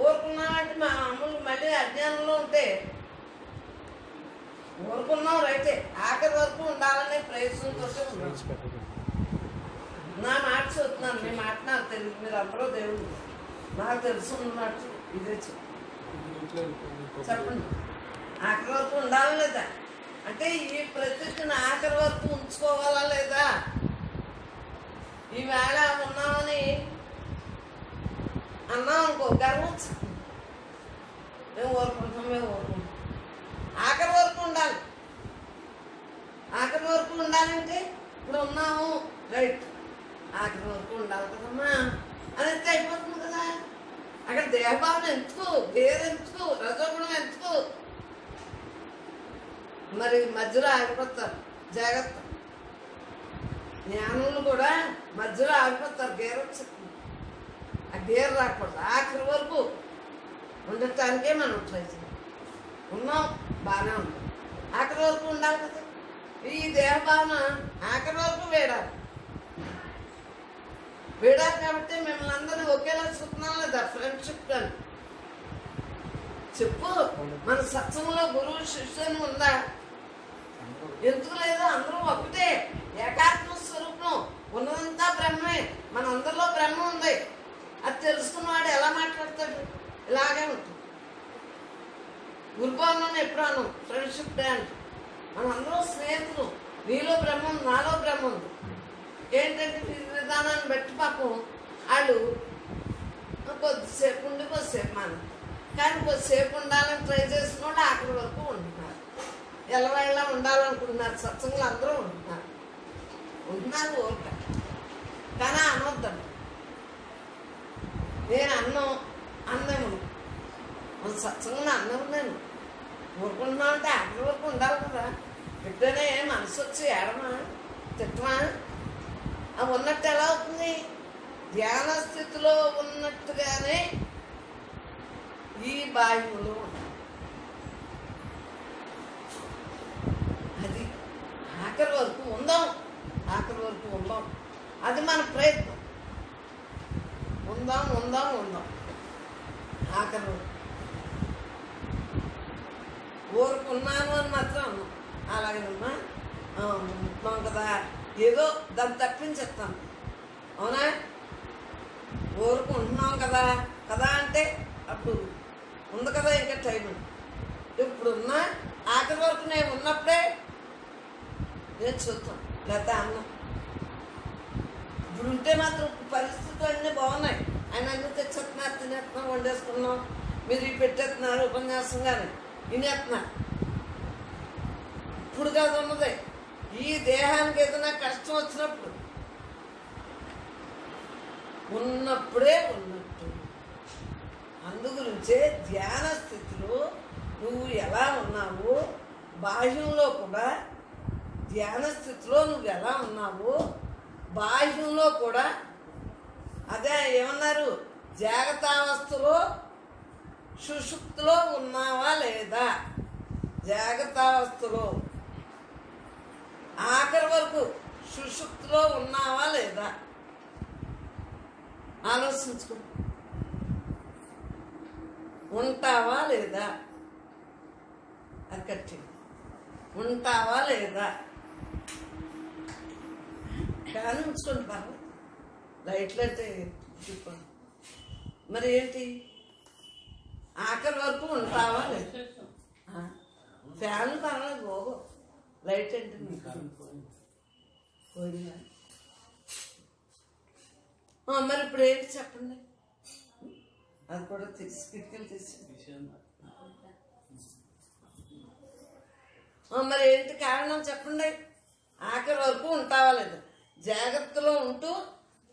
ఊరుకున్నామంటే మా అమ్ములు మళ్ళీ అజ్ఞానంలో ఉంటే ఊరుకున్నాం రైతే ఆఖరి వరకు ఉండాలనే ప్రయత్నంతో కోసం నా మాట చూస్తున్నాను మీ మాట నాకు తెలుసు మీరు అందరూ దేవుడు నాకు తెలుసు మాట. ఇదే చెప్పండి. ఆఖరి వరకు ఉండాలా లేదా? అంటే ఈ ప్రతిజ్ఞను ఆఖరి వరకు ఉంచుకోవాలా లేదా? ఈవేళ ఉన్నామని అన్నాం అనుకో గర్వం వచ్చింది. మేము ఊరుకుంటాం మేము ఊరుకుంటాం ఆఖరి వరకు ఉండాలి. ఆఖరి వరకు ఉండాలంటే ఇప్పుడు ఉన్నాము. రైట్. ఆఖరి వరకు ఉండాలి కదమ్మా. అని ఎంత అయిపోతుంది కదా. అక్కడ దేహభావన ఎందుకు వేరు ఎందుకు రజోగుణం ఎందుకు మరి మధ్యలో ఆగిపోతారు. జాగ్రత్త. జ్ఞానం కూడా మధ్యలో ఆగిపోతారు. గేర్ వచ్చింది ఆ గేర్ రాకూడదు. ఆఖరి వరకు ఉండటానికే మనం ట్రై చేయాలి. ఉన్నాం. బాగానే ఉన్నాం. ఆఖరి వరకు ఉండాలి కదా. ఈ దేహభావన ఆఖరి వరకు వేడాలి. వేడాలి కాబట్టి మిమ్మల్ని అందరినీ ఒకేలా చూస్తున్నాం లేదా? ఫ్రెండ్షిప్ కానీ చెప్పు. మన సత్సంలో గురువు శిష్యుని ఉందా? ఎందుకు లేదు? అందరూ ఒకటే ఏకాత్మ స్వరూపం. ఉన్నదంతా బ్రహ్మే. మన అందరిలో బ్రహ్మ ఉంది. అది తెలుసుకున్నవాడు ఎలా మాట్లాడతాడు? ఇలాగే ఉంటుంది. గురుభవనం ఎప్పుడాను ఫ్రెండ్షిప్ డే మనందరూ మనందరం స్నేహితులు. నీలో బ్రహ్మ ఉంది నాలో బ్రహ్మ ఉంది. ఏంటంటే విధానాన్ని బట్టి పాపం వాళ్ళు కొద్దిసేపు ఉండి కొద్దిసేపు మన కానీ కొద్దిసేపు ఉండాలని ట్రై చేసిన కూడా ఆఖరి వరకు ఉంటున్నారు ఎలవేళ ఉండాలనుకుంటున్నారు. సత్సంగులు అందరూ ఉంటున్నారు. ఉంటున్నారు ఓక కానీ అనొద్దండి నేను అన్నం అన్నము మన సత్సంగం అన్నం నేను ఊరుకుంటున్నా అంటే అక్కడి వరకు ఉండాలి కదా. బిడ్డనే మనసు వచ్చి ఏడమా తిట్టమా? అవి ఉన్నట్టు ఎలా అవుతుంది? ధ్యాన స్థితిలో ఉన్నట్టుగానే ఈ బాహ్యంలో ఉంది. అది ఆఖరి వరకు ఉందాం. ఆఖరి వరకు ఉందాం. అది మన ప్రయత్నం. ఉందాం ఉందాం ఉందాం. ఆఖరి వరకు. ఊరుకున్నాను అని మాత్రం అన్నాం. అలాగేనమ్మా ఉన్నాం ఉంటున్నాం కదా. ఏదో దాన్ని తప్పించేస్తాం. అవునా? ఊరుకుంటున్నాం కదా. కదా అంటే అప్పుడు ఉంది కదా ఇంకా టైం ఇప్పుడున్న ఆఖరి వరకు నేను ఉన్నప్పుడే నేను చూద్దాం. లేదా అన్నం. ఇప్పుడు ఉంటే మాత్రం పరిస్థితులు అన్నీ బాగున్నాయి. ఆయన అన్ని తెచ్చేస్తున్నారు తినేస్తున్నాం వండేసుకున్నాం మీరు ఇవి పెట్టేస్తున్నారు ఉపన్యాసంగానే. వినేస్తున్నారు ఇప్పుడు కాదు ఉన్నది ఈ దేహానికి ఏదైనా కష్టం వచ్చినప్పుడు. ఉన్నప్పుడే ఉన్నట్టు. అందుగురించే ధ్యాన స్థితిలో నువ్వు ఎలా ఉన్నావు బాహ్యంలో కూడా ధ్యాన స్థితిలో నువ్వు ఎలా ఉన్నావు బాహ్యంలో కూడా అదే ఏమన్నారు? జాగ్రత్తావస్థలో సుషుప్తిలో ఉన్నావా లేదా? జాగ్రత్తావస్థలో ఆఖరి వరకు సుషుప్తిలో ఉన్నావా లేదా? ఆలోచించుకో. ఉంటావా లేదా? అది కట్టి ఉంటావా లేదా? ఫ్యాన్ ఉంచుకోండి బాబు. లైట్లు అంటే చూసుకోండి మరి ఏంటి? ఆఖరి వరకు ఉంటావా ఫ్యాన్ పర్వాలేదు బాబు. లైట్ అంటే మీకు పోయిందా మరి ఇప్పుడు ఏంటి చెప్పండి? అది కూడా తెచ్చి కిటికీలు తెచ్చి మరి ఏంటి కారణం చెప్పండి? ఆఖరి వరకు ఉంటావా లేదు జాగ్రత్తలో ఉంటూ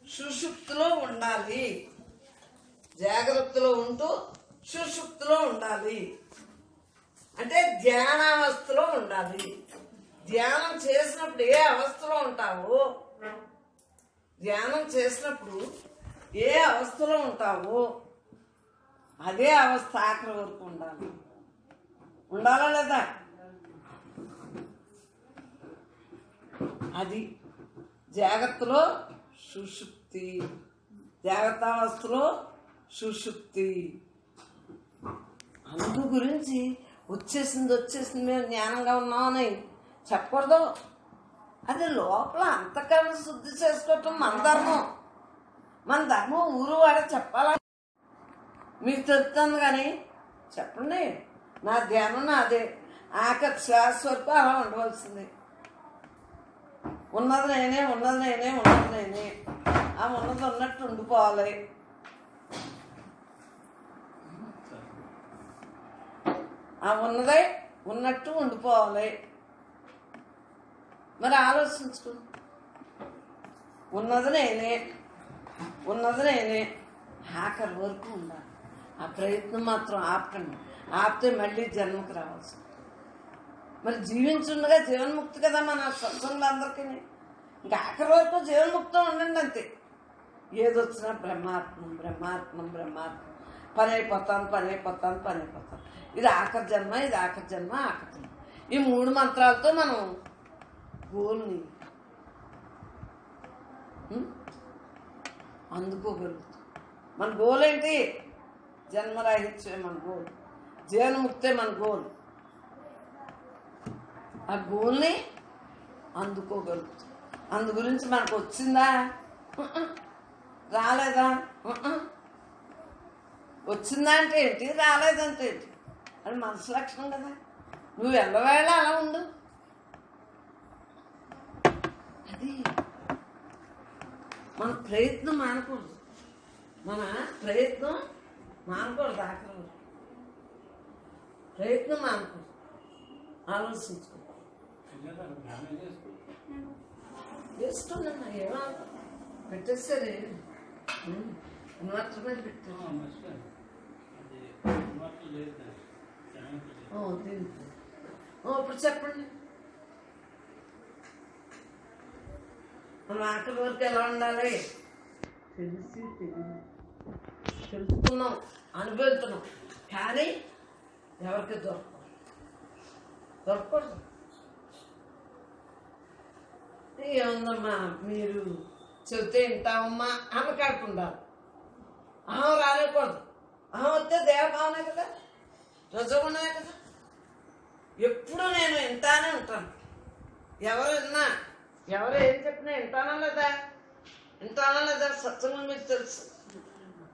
సుషుప్తిలో ఉండాలి. జాగ్రత్తలో ఉంటూ సుషుప్తిలో ఉండాలి. అంటే ధ్యానావస్థలో ఉండాలి. ధ్యానం చేసినప్పుడు ఏ అవస్థలో ఉంటావు ధ్యానం చేసినప్పుడు ఏ అవస్థలో ఉంటావు అదే అవస్థ ఆఖరి వరకు ఉండాలి. ఉండాలా లేదా? అది. జాగ్రత్తలో సుషుప్తి జాగ్రత్తావస్థలో సుషుప్తి. అందు గురించి వచ్చేసింది వచ్చేసింది మేము జ్ఞానంగా ఉన్నామని చెప్పకూడదు. అది లోపల అంతకరణ శుద్ధి చేసుకోవటం మన ధర్మం. మన ధర్మం ఊరు వాడ చెప్పాలా? మీకు తెలుస్తుంది కానీ చెప్పండి. నా ధ్యానం నాదే. ఆఖరి శ్వాస వరకు అలా ఉండవలసింది. ఉన్నది నేనే ఉన్నది నేనే ఉన్నది నేనే ఆ ఉన్నది ఉన్నట్టు ఉండిపోవాలి. ఆ ఉన్నదే ఉన్నట్టు ఉండిపోవాలి. మరి ఆలోచించుకో. ఉన్నది నేనే ఉన్నది నేనే ఆఖరి వరకు ఉండాలి. ఆ ప్రయత్నం మాత్రం ఆపకండి. ఆపితే మళ్ళీ జన్మకు రావాల్సి మరి జీవించుండగా జీవన్ముక్తి కదా మన సత్సంగులందరికీ ఇంకా ఆఖరి వరకు జీవన్ముక్తం ఉండండి అంతే. ఏదొచ్చినా బ్రహ్మాత్మం బ్రహ్మాత్మం బ్రహ్మాత్మం. పని అయిపోతాను పని అయిపోతాను పని అయిపోతాను ఇది ఆఖరి జన్మ ఇది ఆఖరి జన్మ ఆఖరి జన్మ. ఈ మూడు మంత్రాలతో మనం గోల్ని అందుకోగలుగుతాం. మన గోల్ ఏంటి జన్మరాహిత్యమే మన గోల్. జీవన్ముక్తే మన గోల్. ఆ గోల్ని అందుకోగలుగుతాం. అందు గురించి మనకు వచ్చిందా? రాలేదా? వచ్చిందా అంటే ఏంటి? రాలేదంటే ఏంటి? అది మనసు లక్షణం కదా. నువ్వు ఎల్లవేళ అలా ఉండు. అది మన ప్రయత్నం మానకూడదు. మన ప్రయత్నం మానకూడదు ఆఖరి ప్రయత్నం మానకూడదు. ఆలోచించుకో. చేస్తుందమ్మా ఏమో పెట్టేసరే ఇన్వర్టర్ మీద ఇప్పుడు చెప్పండి. మనం ఆఖరి వరకు ఎలా ఉండాలి? తెలిసి తెలియదు తెలుసుకున్నాం అనుభవిస్తున్నాం. కానీ ఎవరికి దొరకదు. దొరకకూడదు. ఏముందమ్మా మీరు చెబితే వింటామమ్మా ఆమె కాకుండా అహం రాలేకూడదు అహం వస్తే దేవభావనే కదా రజగుణమే కదా. ఎప్పుడు నేను వింటానే ఉంటాను. ఎవరు విన్నా ఎవరు ఏం చెప్పినా వింటానా లేదా? వింటానా లేదా? సత్సంగం మీకు తెలుసు.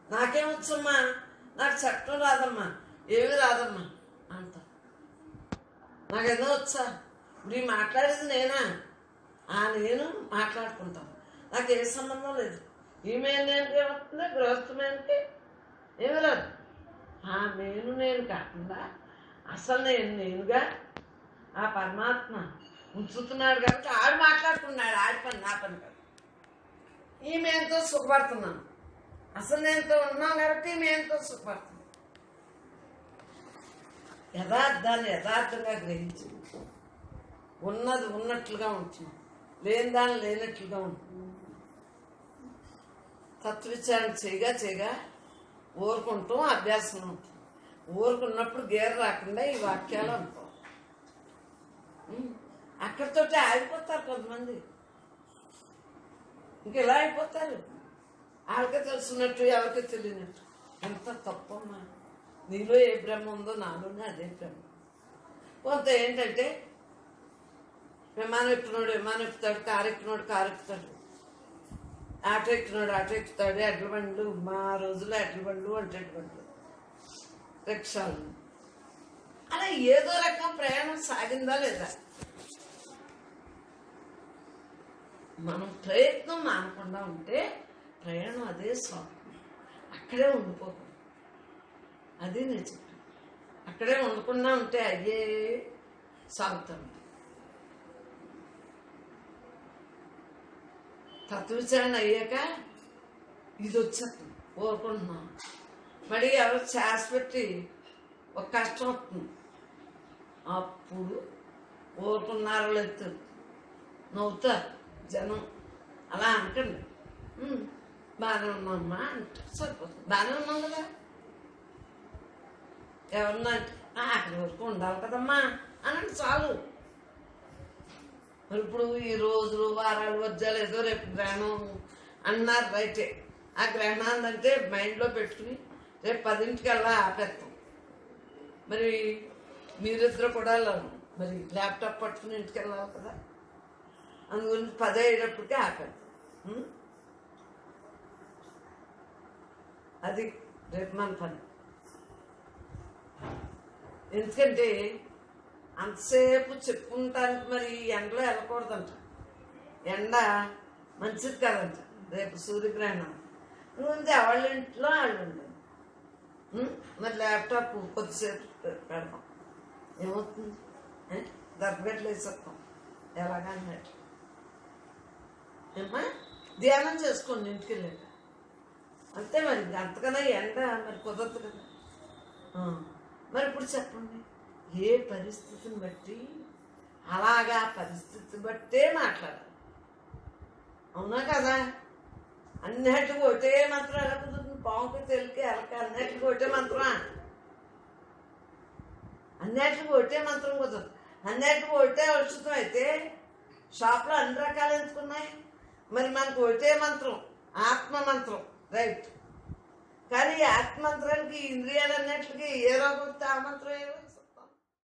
నాకేమొచ్చమ్మా నాకు చెప్పడం రాదమ్మా. ఏమీ రాదమ్మా. అంట. నాకేదో వచ్చా? ఇప్పుడు ఈ మాట్లాడేది నేనా? ఆ నేను మాట్లాడుకుంటాను నాకు ఏ సంబంధం లేదు. ఈమె ఏంటి వస్తుంది గృహస్థమేంటి ఏమి రాదు ఆ నేను నేను కాకుండా అసలు నేను నేనుగా ఆ పరమాత్మ ఉంచుతున్నాడు కాబట్టి ఆడు మాట్లాడుకున్నాడు ఆడి పని నా పని కాదు. ఈమె ఎంతో సుఖపడుతున్నాను. అసలు నేనుతో ఉన్నాం కాబట్టి ఈమె ఎంతో సుఖపడుతున్నాను. యథార్థాన్ని యథార్థంగా గ్రహించింది ఉన్నది ఉన్నట్లుగా ఉంటుంది లేని దాన్ని లేనట్లుగా ఉంటుంది తత్వవిచారణ చేయగా చేయగా ఊరుకుంటూ అభ్యాసం ఉంటుంది. ఊరుకున్నప్పుడు గేర రాకుండా ఈ వాక్యాలు అనుకో. అక్కడితో ఆగిపోతారు కొంతమంది. ఇంక ఇలా అయిపోతారు? వాళ్ళకే తెలుసున్నట్టు ఎవరికి తెలియనట్టు. ఎంత తప్పమ్మా. నీలో ఏ బ్రహ్మ ఉందో నాలోనే అదే బ్రహ్మ. కొంత ఏంటంటే విమానం ఎక్కినోడు విమానం ఎక్కుతాడు కారు ఎక్కినోడు కారు ఎక్కుతాడు ఆటో ఎక్కినోడు ఆటో ఎక్కుతాడు ఎడ్ల బండ్లు మా రోజుల్లో ఎడ్ల బండ్లు అంటే బండ్లు రిక్షాలు. అలా ఏదో రకం ప్రయాణం సాగిందా లేదా? మనం ప్రయత్నం మానకుండా ఉంటే ప్రయాణం అదే స్వామి అక్కడే ఉండిపోతాం. అది నేను చెప్పాను అక్కడే ఉండకుండా ఉంటే అయ్యే సాగుతాం. తత్వవిచారణ అయ్యాక ఇది వచ్చేస్తుంది. ఊరుకుంటున్నాం మరి ఎవరు చేసి పెట్టి ఒక కష్టం వస్తుంది. అప్పుడు ఊరుకున్నారో లేదు నవ్వుతారు జనం. అలా అనకండి. బాగానే ఉన్నామ్మా అంటే సరిపోతుంది. బాగానే ఉన్నాం కదా. ఎవరన్నా అంటే అక్కడి వరకు ఉండాలి కదమ్మా అనండి చాలు. ఇప్పుడు ఈ రోజులు వారాలు వజ్జాలు ఏదో రేపు గ్రహణం అన్నారు రైటే ఆ గ్రహణాన్ని అంటే మైండ్లో పెట్టుకుని రేపు పదింటికల్లా ఆపేస్తాం. మరి మీరిద్దరు కూడా వెళ్ళాలి మరి ల్యాప్టాప్ పట్టుకుని ఇంటికి వెళ్ళాలి కదా. అందుగురించి పది అయ్యేటప్పటికే ఆపేస్తాం. అది రేపు మన పని. ఎందుకంటే అంతసేపు చెప్పుకుంటానికి మరి ఎండలో వెళ్ళకూడదంట. ఎండ మంచిది కాదంట. రేపు సూర్యగ్రహణం. ముందు ఎవళ్ళ ఇంట్లో వాళ్ళు ఉండాలి మరి ల్యాప్టాప్ కొద్దిసేపు పెడదాం ఏమవుతుంది? ఏ? దర్భగట్లు వేసేస్తాం. ఎలాగా అన్నట్టు ఏమ్మా? ధ్యానం చేసుకోండి ఇంటికి వెళ్ళాక అంతే మరి. అంతకన్నా ఎండ మరి కుదరదు కదా. మరి ఇప్పుడు చెప్పండి. ఏ పరిస్థితిని బట్టి అలాగా పరిస్థితి బట్టే మాట్లాడాలి. అవునా కదా? అన్నిటికి ఒకటే మంత్రం ఎలా కుదురుతుంది? పాముకి తెలికి ఎలక అన్నిటికి ఒకటే మంత్రం అన్నిటికి ఒకటే మంత్రం కుదరదు. అన్నిటికి ఒకటే ఔషధం అయితే షాప్లో అన్ని రకాలు ఎందుకున్నాయి? మరి మనకు ఒకటే మంత్రం ఆత్మ మంత్రం రైట్. కానీ ఆత్మ ఆత్మంత్రానికి ఇంద్రియాలు అన్నిటికి ఏ రోగం? ఆ మంత్రం ఏమో?